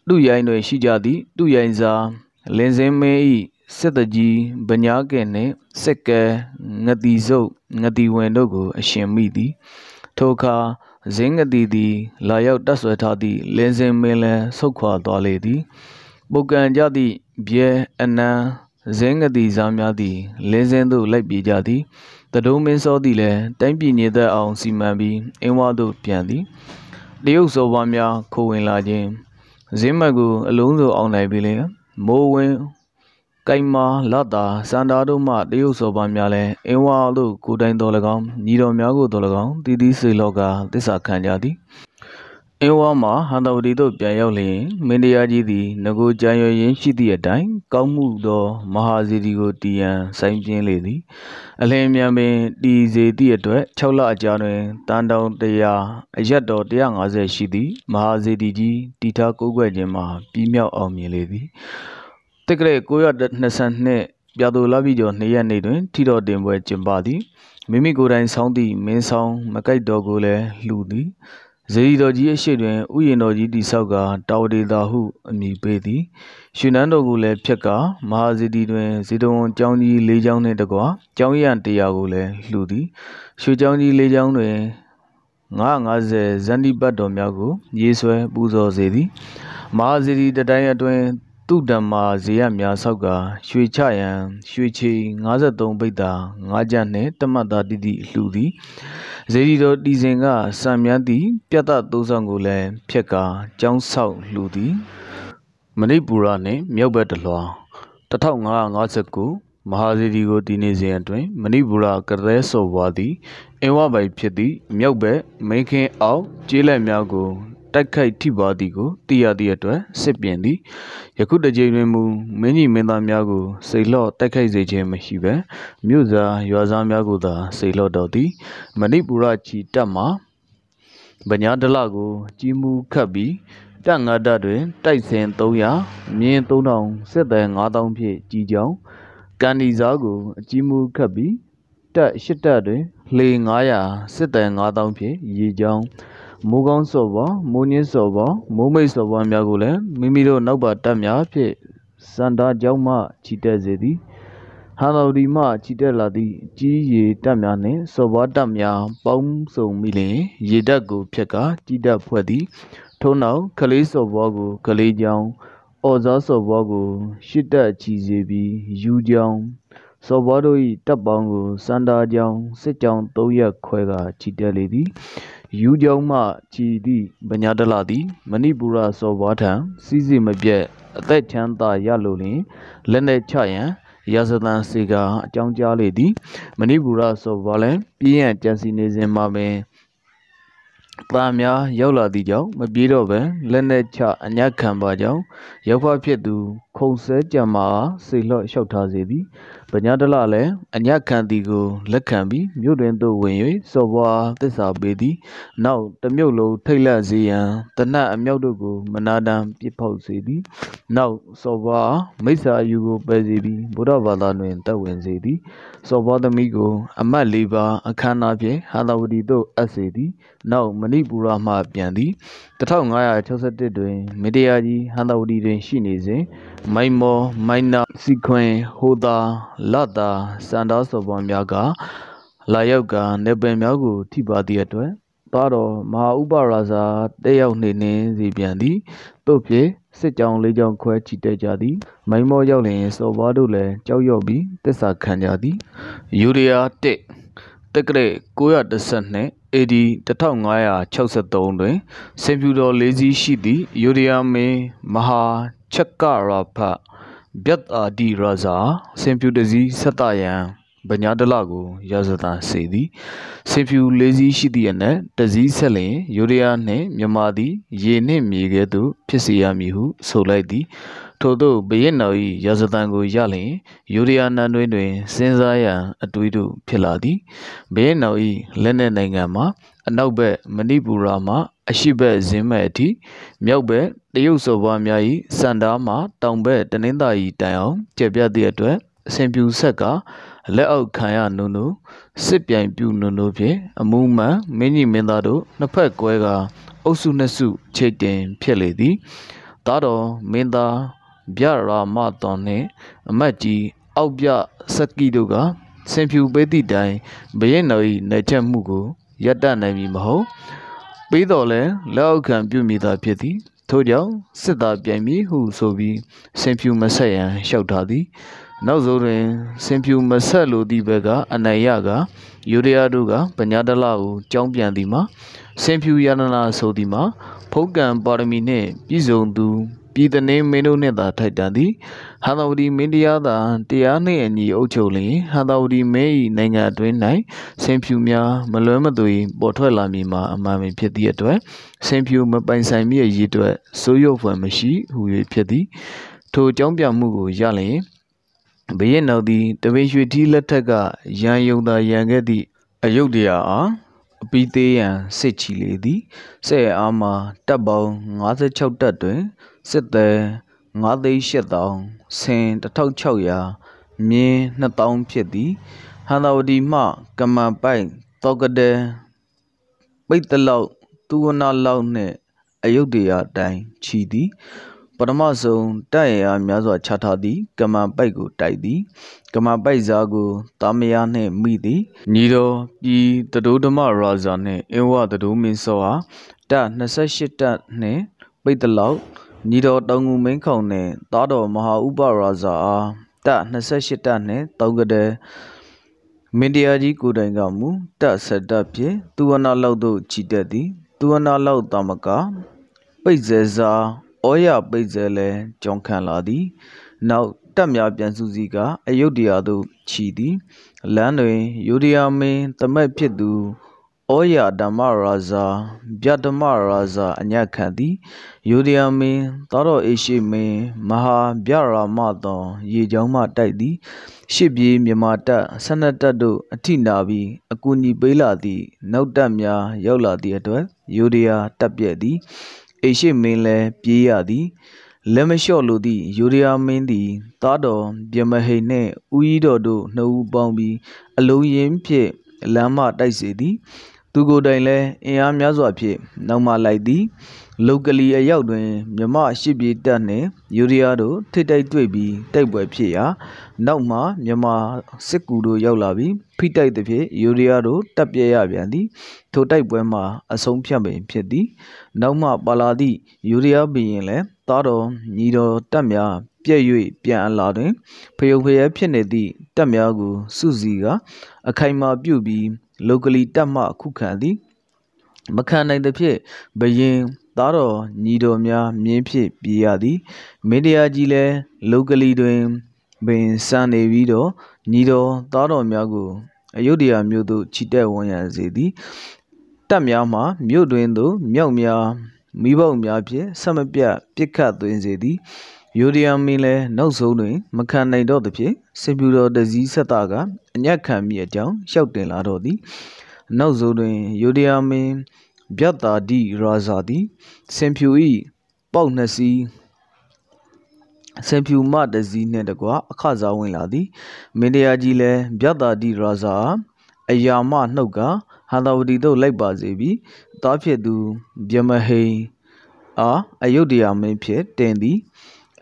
လူရိုင်းတွင်ရှိကြသည့်လူရိုင်းစားလင်းစင်းမင်း၏စစ်တကြီးဗညာကဲ့နှင့်စက်ကဲငတိစုပ်ငတိဝင်တို့ကို အရှင်မိသည်ထိုအခါဇင်းငတိသည် လာရောက်တက်ဆွဲထားသည့်လင်းစင်းမင်းလည်းဆုတ်ခွာသွားလေသည်ပုတ်ကန်ကြသည့်ဘဲအနံဇင်းငတိစားများသည်လင်းစင်းသို့လိုက်ပြေးကြသည် တဒုံမင်းစောသည်လည်းတိုင်းပြည်နေသက်အောင်စီမံပြီးအင်းဝါသို့ပြန်သည်တရုတ်စောပွားများခိုးဝင်လာခြင်းဇင်းမတ်ကိုအလုံးစုံအောင်နိုင်ပြီလေမိုးဝင်းကိုင်မာလတာစန္ဒာတို့မှတရုတ်စောပွားများလည်းအင်းဝါတို့ကိုတိုင်တော်၎င်းညီတော်များကိုတော်၎င်းတည်တည်စေလောကတစ္ဆာခံကြသည် အင်းဝါမှာဟန်တဝတီသို့ပြန်ရောက်လျင်မင်းတရားကြီးသည်ငကိုကြံရွယ်ရင်းရှိသည့်အတိုင်းကောင်းမှုသောမဟာစီတီကိုတည်ရန်ဆိုင်ပြင်းလေသည်အလင်းမြန်ပင်တည်စေသည့်အတွက်6လအကြာတွင်တန်တောင်100အရက်တော်150ရှိသည့်မဟာစီတီကြီးတည်ထားကိုးကွယ်ခြင်းမှာပြီးမြောက်အောင်မြင်လေသည်တက္ကရာ922ပြာသူလပြည့်ကျော်2ရက်နေ့တွင်ထီတော်တင်ပွဲကျင်းပသည်မိမိကိုယ်တိုင်ဆောင်းသည့်မင်းဆောင်မကိုက်တော်ကိုလည်းလှူသည် ဇေဒီတော်ကြီးအရှိတွင်ဥယျာဉ်တော်ကြီးတိဆောက်ကတာဝဒေသာဟုအမည်ပေးသည်ရွှေနန်းတော်ကိုလည်းဖြတ်ကာမဟာဇေဒီတွင်ဇေတဝန်ကျောင်းကြီး၄ကျောင်းနှင့်တကွကျောင်းရံတရားကိုလည်းလှူသည်ရွှေကျောင်းကြီး၄ကျောင်းတွင်950ဇန်ဒီပတ်တော်များကိုရေးဆွဲပူဇော်စေသည်မဟာဇေဒီတတိုင်းအတွင် သူဓမ္မာဇေယများဆောက်ကရွှေချရန်ရွှေချီ53ပိတ်တာ9ကျပ်နှင့်တမတ်သားတိတိလှူသည်ဇေဒီတော်တီစင်ကစံမြန်းသည်ပြတ်တသိုးဆောင်ကိုလည်းဖြက်ကာကျောင်းဆောက်လှူသည်မဏိပူရနှင့်မြောက်ဘက်တလွှာ1559မဟာဇီဒီကိုတည်နေစဉ်အတွင်းမဏိပူရကရဲစော်ဘွားသည်အင်ဝပိုင်ဖြစ်သည့်မြောက်ဘက်မိခင်အောက်ကျေးလက်များကိုတ တိုက်ခိုက်ထိပါသည်ကိုသိရသည့်အတွက်စစ်ပြင်သည်ယခုတစ်ကြိမ်တွင်မူမင်းကြီးမင်းသားများကိုစိတ်လော့တိုက်ခိုက်စေခြင်းမရှိဘဲမြို့စားရွာသားများကိုသာစိတ်လော့တော်သည်မဏိပူရချီတပ်မှဗညာဒလကိုကြီးမှုခတ်ပြီးတပ်ငါတပ်တွင်တိုက်စင်300မြင်း3000စစ်သည်9000ဖြင့်ကြီးကြောင်းကန်ဒီစားကိုအကြီးမှုခတ်ပြီးတပ်ရှစ်တပ်တွင်လှေ900စစ်သည်9000ဖြင့်ရေကြောင်း မိုးကောင်းစော်ပါမိုးညင်းစော်ပါမိုးမိတ်စော်ပါများကိုလည်းမိမိတို့နောက်ပါတပ်များဖြင့်စန္ဒာကြောင်းမှချီတက်စေသည်ဟန်တော်ဒီမှချီတက်လာသည့်ကြီးရေတပ်များနှင့်စော်ပါတပ်များပေါင်းစုံမိလျင်ရေတပ်ကိုဖျက်ကကြီးတပ်ဖွဲ့သည်ထို့နောက်ကလေးစော်ဘွားကိုကလေးကြောင်းအော်စားစော်ဘွားကိုရှစ်တက်ချီစေပြီးယူကြောင်းစော်ဘွားတို့၏တပ်ပေါင်းကိုစန္ဒာကြောင်းစစ်ကြောင်း၃ရက်ခွဲကချီတက်လေသည် ယူကြောင်းမှချီသည့်ဗညာတလသည်မဏိပူရစော်ဘွားထံစီးစီမပြတ်အသက်ချမ်းသာရလိုလျင်လက်နဲ့ချရန်ရာဇသန်စေကအကြောင်းကြားလေသည်မဏိပူရစော်ဘွားလည်းပြင်းရန်ကြံစီနေစဉ်မှာပင်သားများရောက်လာသည့်ကြောင့်မပြေတော့ပဲလက်နဲ့ချအညက်ခံပါကြောင်းရောက်ဖဖြစ်သူ ခုံဆဲကြံမာစိတ်လှော့လျှောက်ထားစေသည် ဗညာတလလည်းအညက်ခံသည်ကိုလက်ခံပြီးမြို့တွင်သို့ဝင်၍စော်ဘွားသစ္စာပေးသည်နောက်တမြို့လုံးထိတ်လန့်စေရန်တနတ်အမြောက်တို့ကိုမနာတမ်းပြစ်ဖောက်စေသည်နောက်စော်ဘွားမိစ္ဆာယူကိုပယ်စေပြီးဗုဒ္ဓဘာသာတွင်တက်ဝင်စေသည်စော်ဘွားသမီးကို အမတ်လေးပါအခမ်းအနားဖြင့်ဟာသာဝတီသို့အပ်စေသည်နောက်မဏိပူရမှပြန်သည်1561တွင်မေတ္တရာကြီးဟန်သာဝတီတွင်ရှိနေစဉ် မိုင်မော်မိုင်နာစီခွင်ဟိုသာလတာစန္ဒာစော်ပွားများကလာရောက်ကနေပင်များကိုထိပါသည့်အတွက်သားတော်မဟာဥပရာဇာတက်ရောက်နေနေစီပြန်သည်တို့ဖြင့်စစ်ကြောင်းလေးကြောင်းခွဲချီတက်ကြသည် မိုင်မောရောက်လျင်စော်ဘွားတို့လည်းကြောက်ရွံ့ပြီးတစ္ဆာခံကြသည်ယူရီးယား1 တက္ကရာ912 AD 1563တွင်စင်ဖြူတော်လေးစီးရှိသည့်ယူရီယာမင်းမဟာချက်ကရာဖတ်ဗျတ်အာဒီရာဇာစင်ဖြူတစည်းဆက်တရန်ဗညာတလကိုရာဇသစေသည်စင်ဖြူလေးစီးရှိသည့်အနက်တစည်းဆက်လျင်ယူရီယာနှင့်မြမသည် ရေနှင့်မြေကဲ့သို့ဖြစ်စေရမည်ဟုဆိုလိုက်သည် ထို့သောဘရင်တော်၏ရာဇသံကိုရလျင်ယူရီယာနန်းတွင်တွင်စဉ်းစားရန်အတွေးတို့ဖြစ်လာသည်ဘရင်တော်၏လက်နက်နိုင်ငံမှာအနောက်ဘက်မဏိပူရမှအရှိဘက်ဇင်းမဲ့အထိမြောက်ဘက်တရုတ်စော်ဘွားများ၏စန္ဒာမှတောင်ဘက်တနင်္သာရီတိုင်အောင်ကျပြသည့်အတွက်အစဉ်ပြူဆက်ကလက်အောက်ခံရနုံနုစစ်ပြိုင်ပြူနုံနုဖြင့်အမှုမှန်မင်းကြီးမင်းသားတို့နှစ်ဖက်ကွဲကအုပ်စုနှစ်စုချိတ်တင်ဖြစ်လေသည်သားတော်မင်းသား ဗျရာမတော်နှင့်အမတ်ကြီးအောက်ပြစက်ကီတို့ကဆင်ဖြူပေးသည့်တိုင်ဘရင်တော်၏နေချက်မှုကိုရပ်တန့်နိုင်မည်မဟုတ်ပြီးတော့လဲလက်အောက်ခံပြုမိသာဖြစ်သည်ထို့ကြောင့်စစ်သားပြိုင်မည်ဟုဆိုပြီးဆင်ဖြူမဆက်ရန်လျှောက်ထားသည်နောက်ဆုံးတွင်ဆင်ဖြူမဆက်လိုသည့်ဘက်ကအနိုင်ရကယူရီးယားတို့ကပညာတလကိုကြောင်းပြန်သည်မှာဆင်ဖြူယန္တနာဆိုသည်မှာဖုတ်ကံပါရမီနှင့်ပြည့်စုံသူ ပြည်တနေမင်းတို့နှင့်သာထိုက်တန်သည်ဟန်သာဝတီမင်းတရားသာတရားနှင့်အညီအုပ်ချုပ်လျင်ဟန်သာဝတီမင်း၏နိုင်ငံအတွင်း၌ဆင်ဖြူများမလွဲမသွေပေါ်ထွက်လာမည်မှာအမှန်ပင်ဖြစ်သည့်အတွက်ဆင်ဖြူမပိုင်ဆိုင်မည့်အရေးအတွက်စိုးရုပ်ဖွယ်မရှိဟု၍ဖြစ်သည်ထိုအကြောင်းပြမှုကိုရလျင်ဘရင်နောက်သည်တပင်ရွှေထီးလက်ထက်ကရန်ယုံသာရန်ခဲ့သည့်အယုဒ္ဓရာအားအပီးသေးရန်စစ်ချီလေသည်ဆဲ့အားမှာတပ်ပေါင်း56တပ်တွင် စစ်သည်9သိန်း8000ဆင်1600မြင်း2000ဖြစ်သည်ဟန္တာဝတီမှကမန်ပိုက်တောကတဲပိတ်တလောက်သူဝနာလောက်နှင့်အယုဒ္ဓရာတိုင်ခြီသည်ပထမဆုံးတိုက်ရအားများစွာချထားသည် ကမန်ပိုက်ကိုတိုက်သည် ကမန်ပိုက်စားကိုတာမယာနှင့်မိသည်ညီတော်ပြည်တတိုးဓမ္မရာဇာနှင့်အင်းဝတတိုးမင်းစောအားတပ်28တပ်နှင့်ပိတ်တလောက် ညီတော်တောင်ငူမင်းခေါင်နှင့်သားတော်မဟာဥပရာဇာအားတပ်28တပ်နှင့်တောင်ကတဲ့မင်းတရားကြီးကိုတိုင်ကမူတပ်ဆက်တပ်ဖြင့်သူဝနာလောက်သို့ချီတက်သည်သူဝနာလောက်တမကပိတ်စေစာဩရပိတ်စေလဲကြောင်းခံလာသည် နောက်တပ်များပြန်စုစည်းကအယုဒ္ဓရာသို့ခြီသည်လမ်းတွင်ယူရီးယားမင်းတမက်ဖြစ်သူ ဩရဓမ္မရာဇာဗျဓမ္မရာဇာအညက်ခံသည်ယုဒယာမင်းသာတော်အေရှိမင်းမဟာဗျရာမသောရေချောင်းမှတိုက်သည်ရှစ်ပြေးမြမာတက်ဆနတ်တက်တို့အထိနာပြီးအကူညီပေးလာသည့်နောက်တက်များရောက်လာသည့်အတွက်ယုဒယာတက်ပြက်သည်အေရှိမင်းလည်းပြေးရသည်လက်မလျှော့လိုသည့်ယိုရီယာမင်းသည်သားတော်ဗျမဟိန်နှင့်ဦးကြီးတော်တို့နှစ်ဦးပေါင်းပြီးအလုံးရင်းဖြင့်လမ်းမတိုက်စေသည် သူကိုယ်တိုင်လည်းအင်အားများစွာဖြင့်နောက်မှလိုက်သည်လုတ်ကလီအရောက်တွင်မြမရှိပြေတပ်နှင့်ယူရီးယားတို့ထိတိုက်တွေ့ပြီးတိုက်ပွဲဖြစ်ရာနောက်မှမြမစစ်ကူတို့ရောက်လာပြီးဖိတိုက်သည်ဖြင့်ယူရီးယားတို့တပ်ပြဲရပြန်သည်ထိုတိုက်ပွဲမှာအဆုံးဖြတ်ပင်ဖြစ်သည်နောက်မှပါလာသည့်ယူရီးယားဘီရင်လည်းသားတော်ညီတော်တပ်များပြည့်၍ပြန်အလာတွင်ဖယုံဖယဲဖြစ်နေသည့်တပ်များကိုစုစည်းကအခိုင်အမာပြုပြီး လောကလီတပ်မှခုခံသည်မခံနိုင်သဖြင့်ဘရင်သားတော်ညီတော်များမြင်းဖြစ်ပြေးရသည်မင်းတရားကြီးလည်းလောကလီတွင်ပင်စံနေပြီးတော့ညီတော်သားတော်များကိုအယုဒ္ဓရာမြို့သို့ခြိတက်ဝန်ရံစေသည်တပ်များမှမြို့တွင်သို့မြောက်များမိဘများဖြင့်ဆက်မပြတ်ပြစ်ခတ်သွင်းစေသည် ယိုဒီယမ်မင်းလည်းနောက်ဆုံးတွင် မခံနိုင်တော့သဖြင့်စင်ပြူတော်တစည်းဆက်တာကအညက်ခံမိအကြောင်းလျှောက်တင်လာတော့သည်နောက်ဆုံးတွင်ယိုဒီယမ်မင်းဗျတ်တာဒီရာဇာသည်စင်ဖြူ၏ပေါက်နှစ်စီးစင်ဖြူမတစည်းနှင့်တကွအခစားဝင်လာသည်မင်းတရားကြီးလည်းဗျတ်တာဒီရာဇာအယာမနှုတ်ကဟန္တာဝတီသို့လိုက်ပါစေပြီးသားဖြစ်သူဗျမဟိန်အားအယုဒ္ဓယာမင်းဖြစ်တင်သည်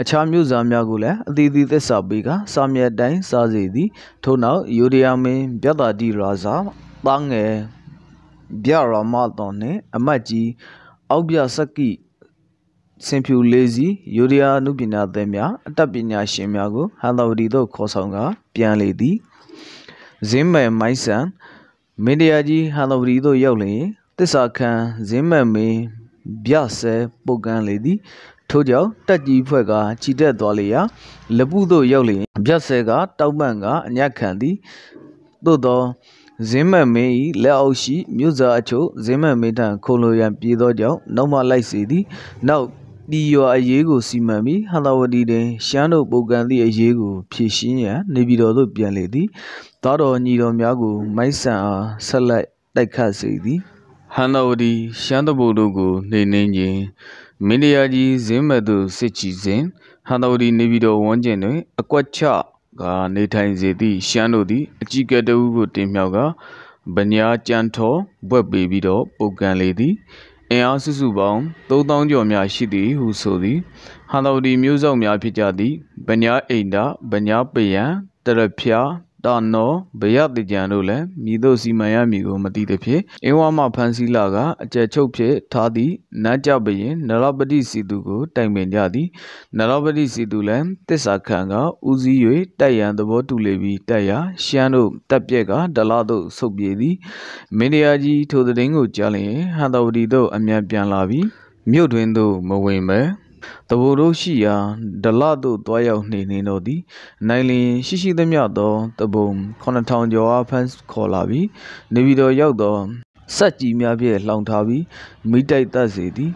အခြားမျိုးစားများကိုလည်းအသီးသီးသစ္စာပေးကစာမျက်တိုင်းစားစေသည်ထို့နောက်ယူရီယာမင်းဗျတ်တာဒီရာဇာသားငယ်ဗျရာမတော်နှင့်အမတ်ကြီးအောက်ပြစကိစင်ဖြူလေးစီယူရီယာနုပညာသင်များအတတ်ပညာရှင်များကိုဟန်တော်ဝတီသို့ခေါ်ဆောင်ကပြန်လေသည်ဇင်းမဲမိုင်းဆန်မင်းတရားကြီးဟန်တော်ဝတီသို့ရောက်လျင်တစ္ဆာခံဇင်းမဲမင်းဗျဆဲပုတ်ကန်းလေသည် ထို့ကြောင့်တက်ကြီးဖွဲ့ကခြိတက်သွားလေရာလပုသို့ရောက်လျင်ဗျဆဲကတောက်ပန့်ကအညက်ခံသည်သို့သောဇင်းမမင်း၏လက်အောက်ရှိမြို့စားအချို့ဇင်းမမင်းထံခုံလိုရန်ပြေးသောကြောင့်နောက်မှလိုက်စီသည်နောက်ပြည်ရွာအရေးကိုစီမံပြီးဟန္တာဝတီတွင်ရှမ်းတို့ပုဂံသည့်အရေးကိုဖြည့်ရှင်းရန်နေပြည်တော်သို့ပြန်လေသည်သားတော်ညီတော်များကိုမိုက်ဆန်အားဆက်လက်တိုက်ခတ်စေသည်ဟန္တာဝတီရှမ်းတဘုတ်တို့ကိုနှိမ်နှင်းခြင်း မင်းတရားကြီးဇင်းမဲ့သို့စစ်ချီစဉ်ဟန္တာဝတီနေပြည်တော်ဝန်းကျင်တွင် အကွက်ချကနေထိုင်စေသည့်ရှမ်းတို့သည်အကြီးကဲတဦးကိုတင်မြောက်ကဗညာကြံထောဘွက်ပေပြီးတော့ပုတ်ကန်လေသည်အင်အားစုစုပေါင်း3000ကျော်များရှိသည်ဟုဆိုသည်ဟန်တော်ဒီမျိုးစောက်များဖြစ်ကြသည်ဗညာအိန္ဒဗညာပယံတရဖျား တာနောဗယတိကြံတို့လည်းမိတို့စီမံရမည်ကိုမသိသဖြင့်အင်းဝမဖန်စီလာကအကျယ်ချုပ်ဖြစ်ထားသည့်နတ်ကြပရင်နရပတိစီသူကိုတိုင်ပင်ကြသည်နရပတိစီသူလည်းတစ္ဆာခံကဦးစီး၍တိုက်ရန်သဘောတူလေပြီးတိုက်ရာရှမ်းတို့တပ်ပြက်ကဒလသို့ဆုတ်ပြေသည်မင်းတရားကြီးထိုတဲ့င်းကိုကြားလျင်ဟန်တော်ဝတီသို့အမြန်ပြန်လာပြီးမြို့တွင်သို့မဝင်ပဲ တဘိုတို့ရှိရာဒလသို့တွားရောက်နှိမ့်နေတော့သည်နိုင်လင်ရှိရှိသမျှသောတဘုံ9000ကျော်အားဖမ်းခေါ်လာပြီးနေပြည်တော်ရောက်သောစက်ကြီးများဖြင့်လှောင်ထားပြီးမိတိုက်တတ်စေသည်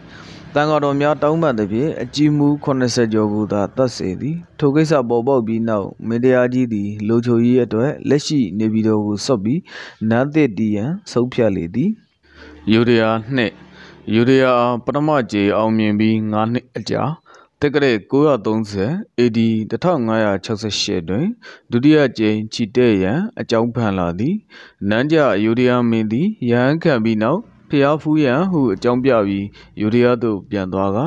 တန်ဃာတော်များတောင်းပန်သည်ဖြင့်အကြီးမှု80ကျော်ကိုသာတတ်စေသည်ထိုကိစ္စပေါ်ပေါက်ပြီးနောက်မင်းတရားကြီးသည်လိုချိုရေးအတွက်လက်ရှိနေပြည်တော်ကိုစော့ပြီးနန်းသစ်တီရန်ဆုံးဖြတ်လေသည်ယူရီးယားနှင့် ယူရီးယားပထမကြေအောင်မြင်ပြီး9နှစ်အကြာတက္ကရာ930 AD 1568တွင်ဒုတိယကြိမ်ချီတဲ့ရန်အကြောင်းဖန်လာသည်နန်းကြယူရီးယားမင်းသည်ရဟန်းခံပြီးနောက်ဖျားဖူးရန်ဟုအကြောင်းပြပြီးယူရီးယားသို့ပြန်သွားက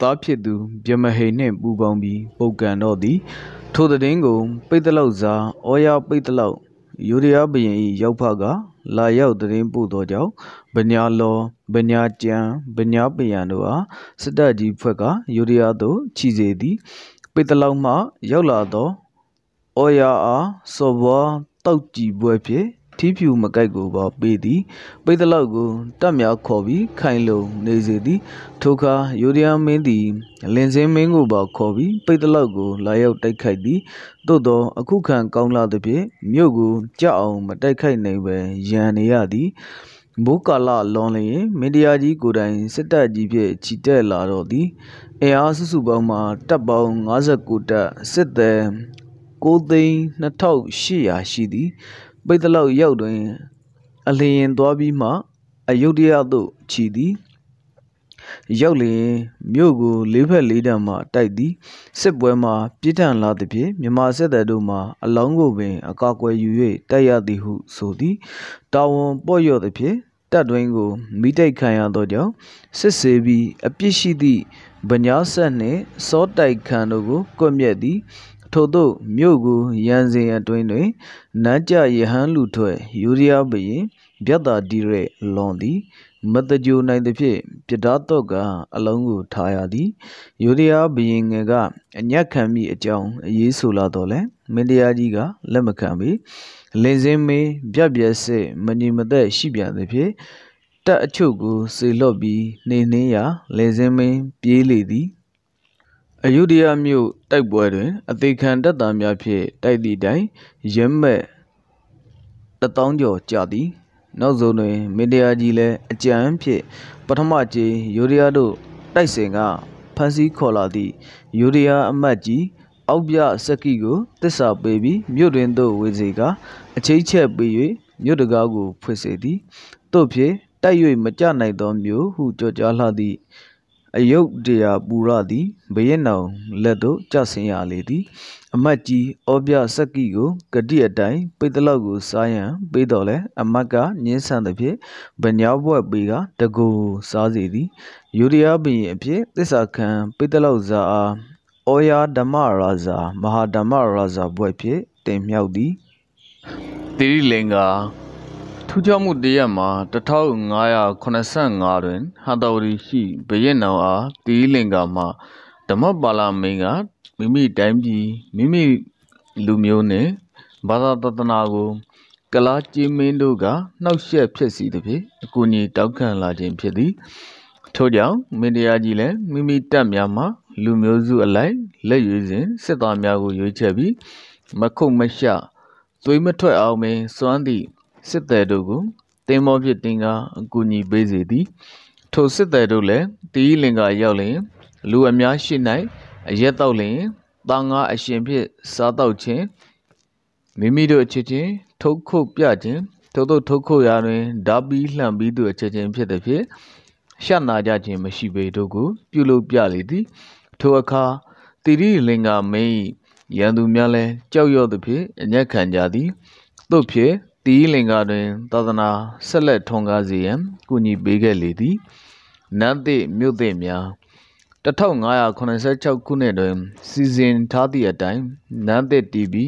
သားဖြစ်သူဗျမဟိန်နှင့်ပူပေါင်းပြီးပုတ်ကန်တော့သည်ထိုတဲ့င်းကိုပိတ်တလောက်စာဩရပိတ်တလောက်ယူရီးယားဘရင်၏ရောက်ဖက လာရောက်သတင်းပို့သောကြောင့်ဗညာလောဗညာကျန်ဗညာပယံတို့အားစစ်တပ်ကြီးဖွဲ့ကယူရီးယားသို့ခြိစေသည်ပိတလောက်မှရောက်လာသောအော်ယာအားစော်ဘွားတောက်ကြည်ပွဲဖြင့် ထီးဖြူမကိုက်ကိုပါပေးသည်ပိတ်တလောက်ကိုတက်များခေါ်ပြီးခိုင်လုံနေစေသည်ထိုအခါယူရီးယားမင်းသည်လင်စင်းမင်းကိုပါခေါ်ပြီးပိတ်တလောက်ကိုလာရောက်တိုက်ခိုက်သည်သို့သောအခုခံကောင်းလာသဖြင့်မြို့ကိုကြောက်အောင်မတိုက်ခိုက်နိုင်ပဲရန်နေရသည်မိုးကာလလွန်လျင်မင်းတရားကြီးကိုယ်တိုင်စစ်တပ်ကြီးဖြင့်ချီတက်လာတော့သည်အင်အားစုစုပေါင်းမှာတပ်ပေါင်း59တပ်စစ်သည်9သိန်း2800ရှိသည် ပိတ်တလောက်ရောက်တွင် အလျင်သွားပြီးမှအယုဒ္ဓယသို့ခြီသည်ရောက်လျင်မြို့ကိုလေးဖက်လေးတံမှတိုက်သည်စစ်ပွဲမှာပြစ်ဒဏ်လာသည်ဖြင့်မြမစစ်တပ်တို့မှအလောင်းကိုပင်အကာအကွယ်ယူ၍တိုက်ရသည်ဟုဆိုသည်တာဝန်ပေါ့လျော့သည်ဖြင့်တပ်တွင်ကိုမိတိုက်ခံရသောကြောင့်စစ်ဆေးပြီးအပြစ်ရှိသည့်ဗညာဆက်နှင့်စောတိုက်ခံတို့ကိုကွက်မြက်သည် ထို့သောမြို့ကိုရန်စဉ်အတွင်းတွင်နန်းကြယဟန်လူထွက်ယူရီးယားဘရင်ဗျတ်တာဒီရဲလွန်သည်မတကြိုနိုင်သဖြင့်ပြဒါတော့ကအလုံးကိုထားရသည်ယူရီးယားဘရင်ငယ်ကအညက်ခံမိအကြောင်းအရေးဆိုလာတော့လဲမင်းတရားကြီးကလက်မခံပေလင်းစင်းမေးပြက်ပြက်စစ်မငြိမသက်ရှိပြန်သဖြင့်တက်အချို့ကိုစေလော့ပြီးနေနှင်းရာလင်းစင်းမင်းပြေးလေသည် အယုဒ္ဓယမြို့တိုက်ပွဲတွင် အသေးခံတပ်သားများဖြင့်တိုက်သည့်တိုင်ရဲမဲ့တထောင်ကျော်ကြသည် နောက်ဆုံးတွင် မင်းတရားကြီးလည်းအကြံဖြင့်ပထမကြိမ်ယူရီးယားတို့တိုက်စဉ်ကဖမ်းဆီးခေါ်လာသည့်ယူရီးယားအမတ်ကြီးအောက်ပြစက်ကီကိုတစ္ဆာပေးပြီးမြို့တွင်သို့ဝေစေကာအချိတ်ချက်ပေး၍မြို့တကားကိုဖွင့်စေသည်တို့ဖြင့်တိုက်၍မကြနိုင်သောမြို့ဟုကြော်ကြားလှသည့် အယုတ်တရာပူရသည်ဘရင်နောင်လက်သို့ကျဆင်းရလေသည်အမတ်ကြီးဩပြစက်ကီကိုဂတိအတိုင်းပိတ်တလောက်ကိုစားရန်ပေးတော်လဲအမတ်ကညင်းဆန်သည်ဖြင့်ဗညာဘွက်ပေးကတကူစားစီသည်ယူရီးယားဘရင်အဖြစ်သစ္စာခံပိတ်တလောက်စားအားဩယာဓမ္မရာဇာမဟာဓမ္မရာဇာဘွက်ဖြင့်တင်မြောက်သည်တိရိလင်္ကာ ထူးခြားမှုတရက်မှာ1585တွင် ဟာတာဝရီရှိဘုရင်နောင်အားတိရိလင်္ကာမှဓမ္မပါဠမင်းကမိမိတိုင်းပြည်မိမိလူမျိုးနှင့်ဘာသာတသနာကိုကလားကြေးမင်းတို့ကနှောက်ယှက်ဖျက်ဆီးသဖြင့်အကူအညီတောင်းခံလာခြင်းဖြစ်သည်ထို့ကြောင့်မင်းတရားကြီးလည်းမိမိတပ်များမှလူမျိုးစုအလိုက်လက်ရွေးစဉ်စစ်သားများကိုရွေးချယ်ပြီးမခုတ်မရှသွေးမထွက်အောင်ပင်စွမ်းသည့် စစ်သည်တို့ကိုတင်းမောဖြစ်တင်းကအကူအညီပေးစေသည် ထိုစစ်သည်တို့လည်းတီးလင်ကရောက်လျင် လူအများရှိ၌အရက်တော့လျင်သားငါအရှင်ဖြစ်စားတော့ခြင်းမိမိတို့အချင်းချင်းထုတ်ခုတ်ပြခြင်းထို့သောထုတ်ခုတ်ရာတွင်ဓာပီးလှန်ပြီးသူအချင်းချင်းဖြစ်သည်ဖြင့်ရှနာကြခြင်းမရှိပေတို့ကိုပြုလုပ်ပြလေသည် ထိုအခါတိရိလင်္ကာမင်းရန်သူများလည်းကြောက်ရွံ့သည်ဖြင့်အညက်ခံကြသည်သို့ဖြစ် တိရိလင်္ကာတွင်သာသနာဆက်လက်ထွန်းကားစေရန်ကူညီပေးခဲ့လေသည်နတ်သည့်မြို့သည့်များ1586ခုနှစ်တွင် စီစဉ်ထားသည့်အတိုင်းနန်းသစ်တီဗီ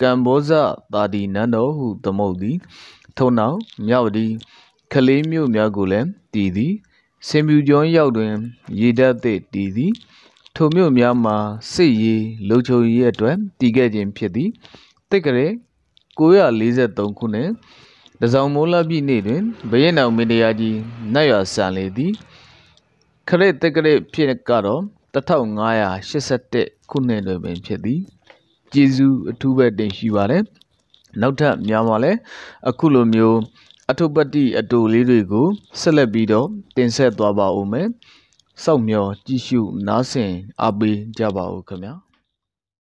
ကမ္ဘောဇသာဒီနန်းတော်ဟုသမုတ်သည်ထို့နောက်မြောက်ဒီကလေးမြို့များကိုလည်းတည်သည်စင်ပြူကျွန်းရောက်တွင် ရေတပ်သည့်တည်သည်ထိုမြို့များမှာစစ်ရေးလုံခြုံရေးအတွက်တည်ခဲ့ခြင်းဖြစ်သည်တိတ်က လေး943ခုနှစ်တစောင်းမိုးလပြည့်နေ့တွင်ဘရင်တော်မင်းတရားကြီးနတ်ရွာဆန်လေသည်ခရစ်တက္ကရဖြစ်ကတော့1581ခုနှစ်တွင်ပင်ဖြစ်သည်ကျေးဇူးအထူးပဲတင်ရှိပါတယ်နောက်ထပ်များမှာလဲအခုလိုမျိုးအထုပတ္တိအတူလေးတွေကိုဆက်လက်ပြီးတော့တင်ဆက်သွားပါဦးမယ်စောင့်မျှော်ကြည့်ရှုနားဆင်အားပေးကြပါဦးခင်ဗျာ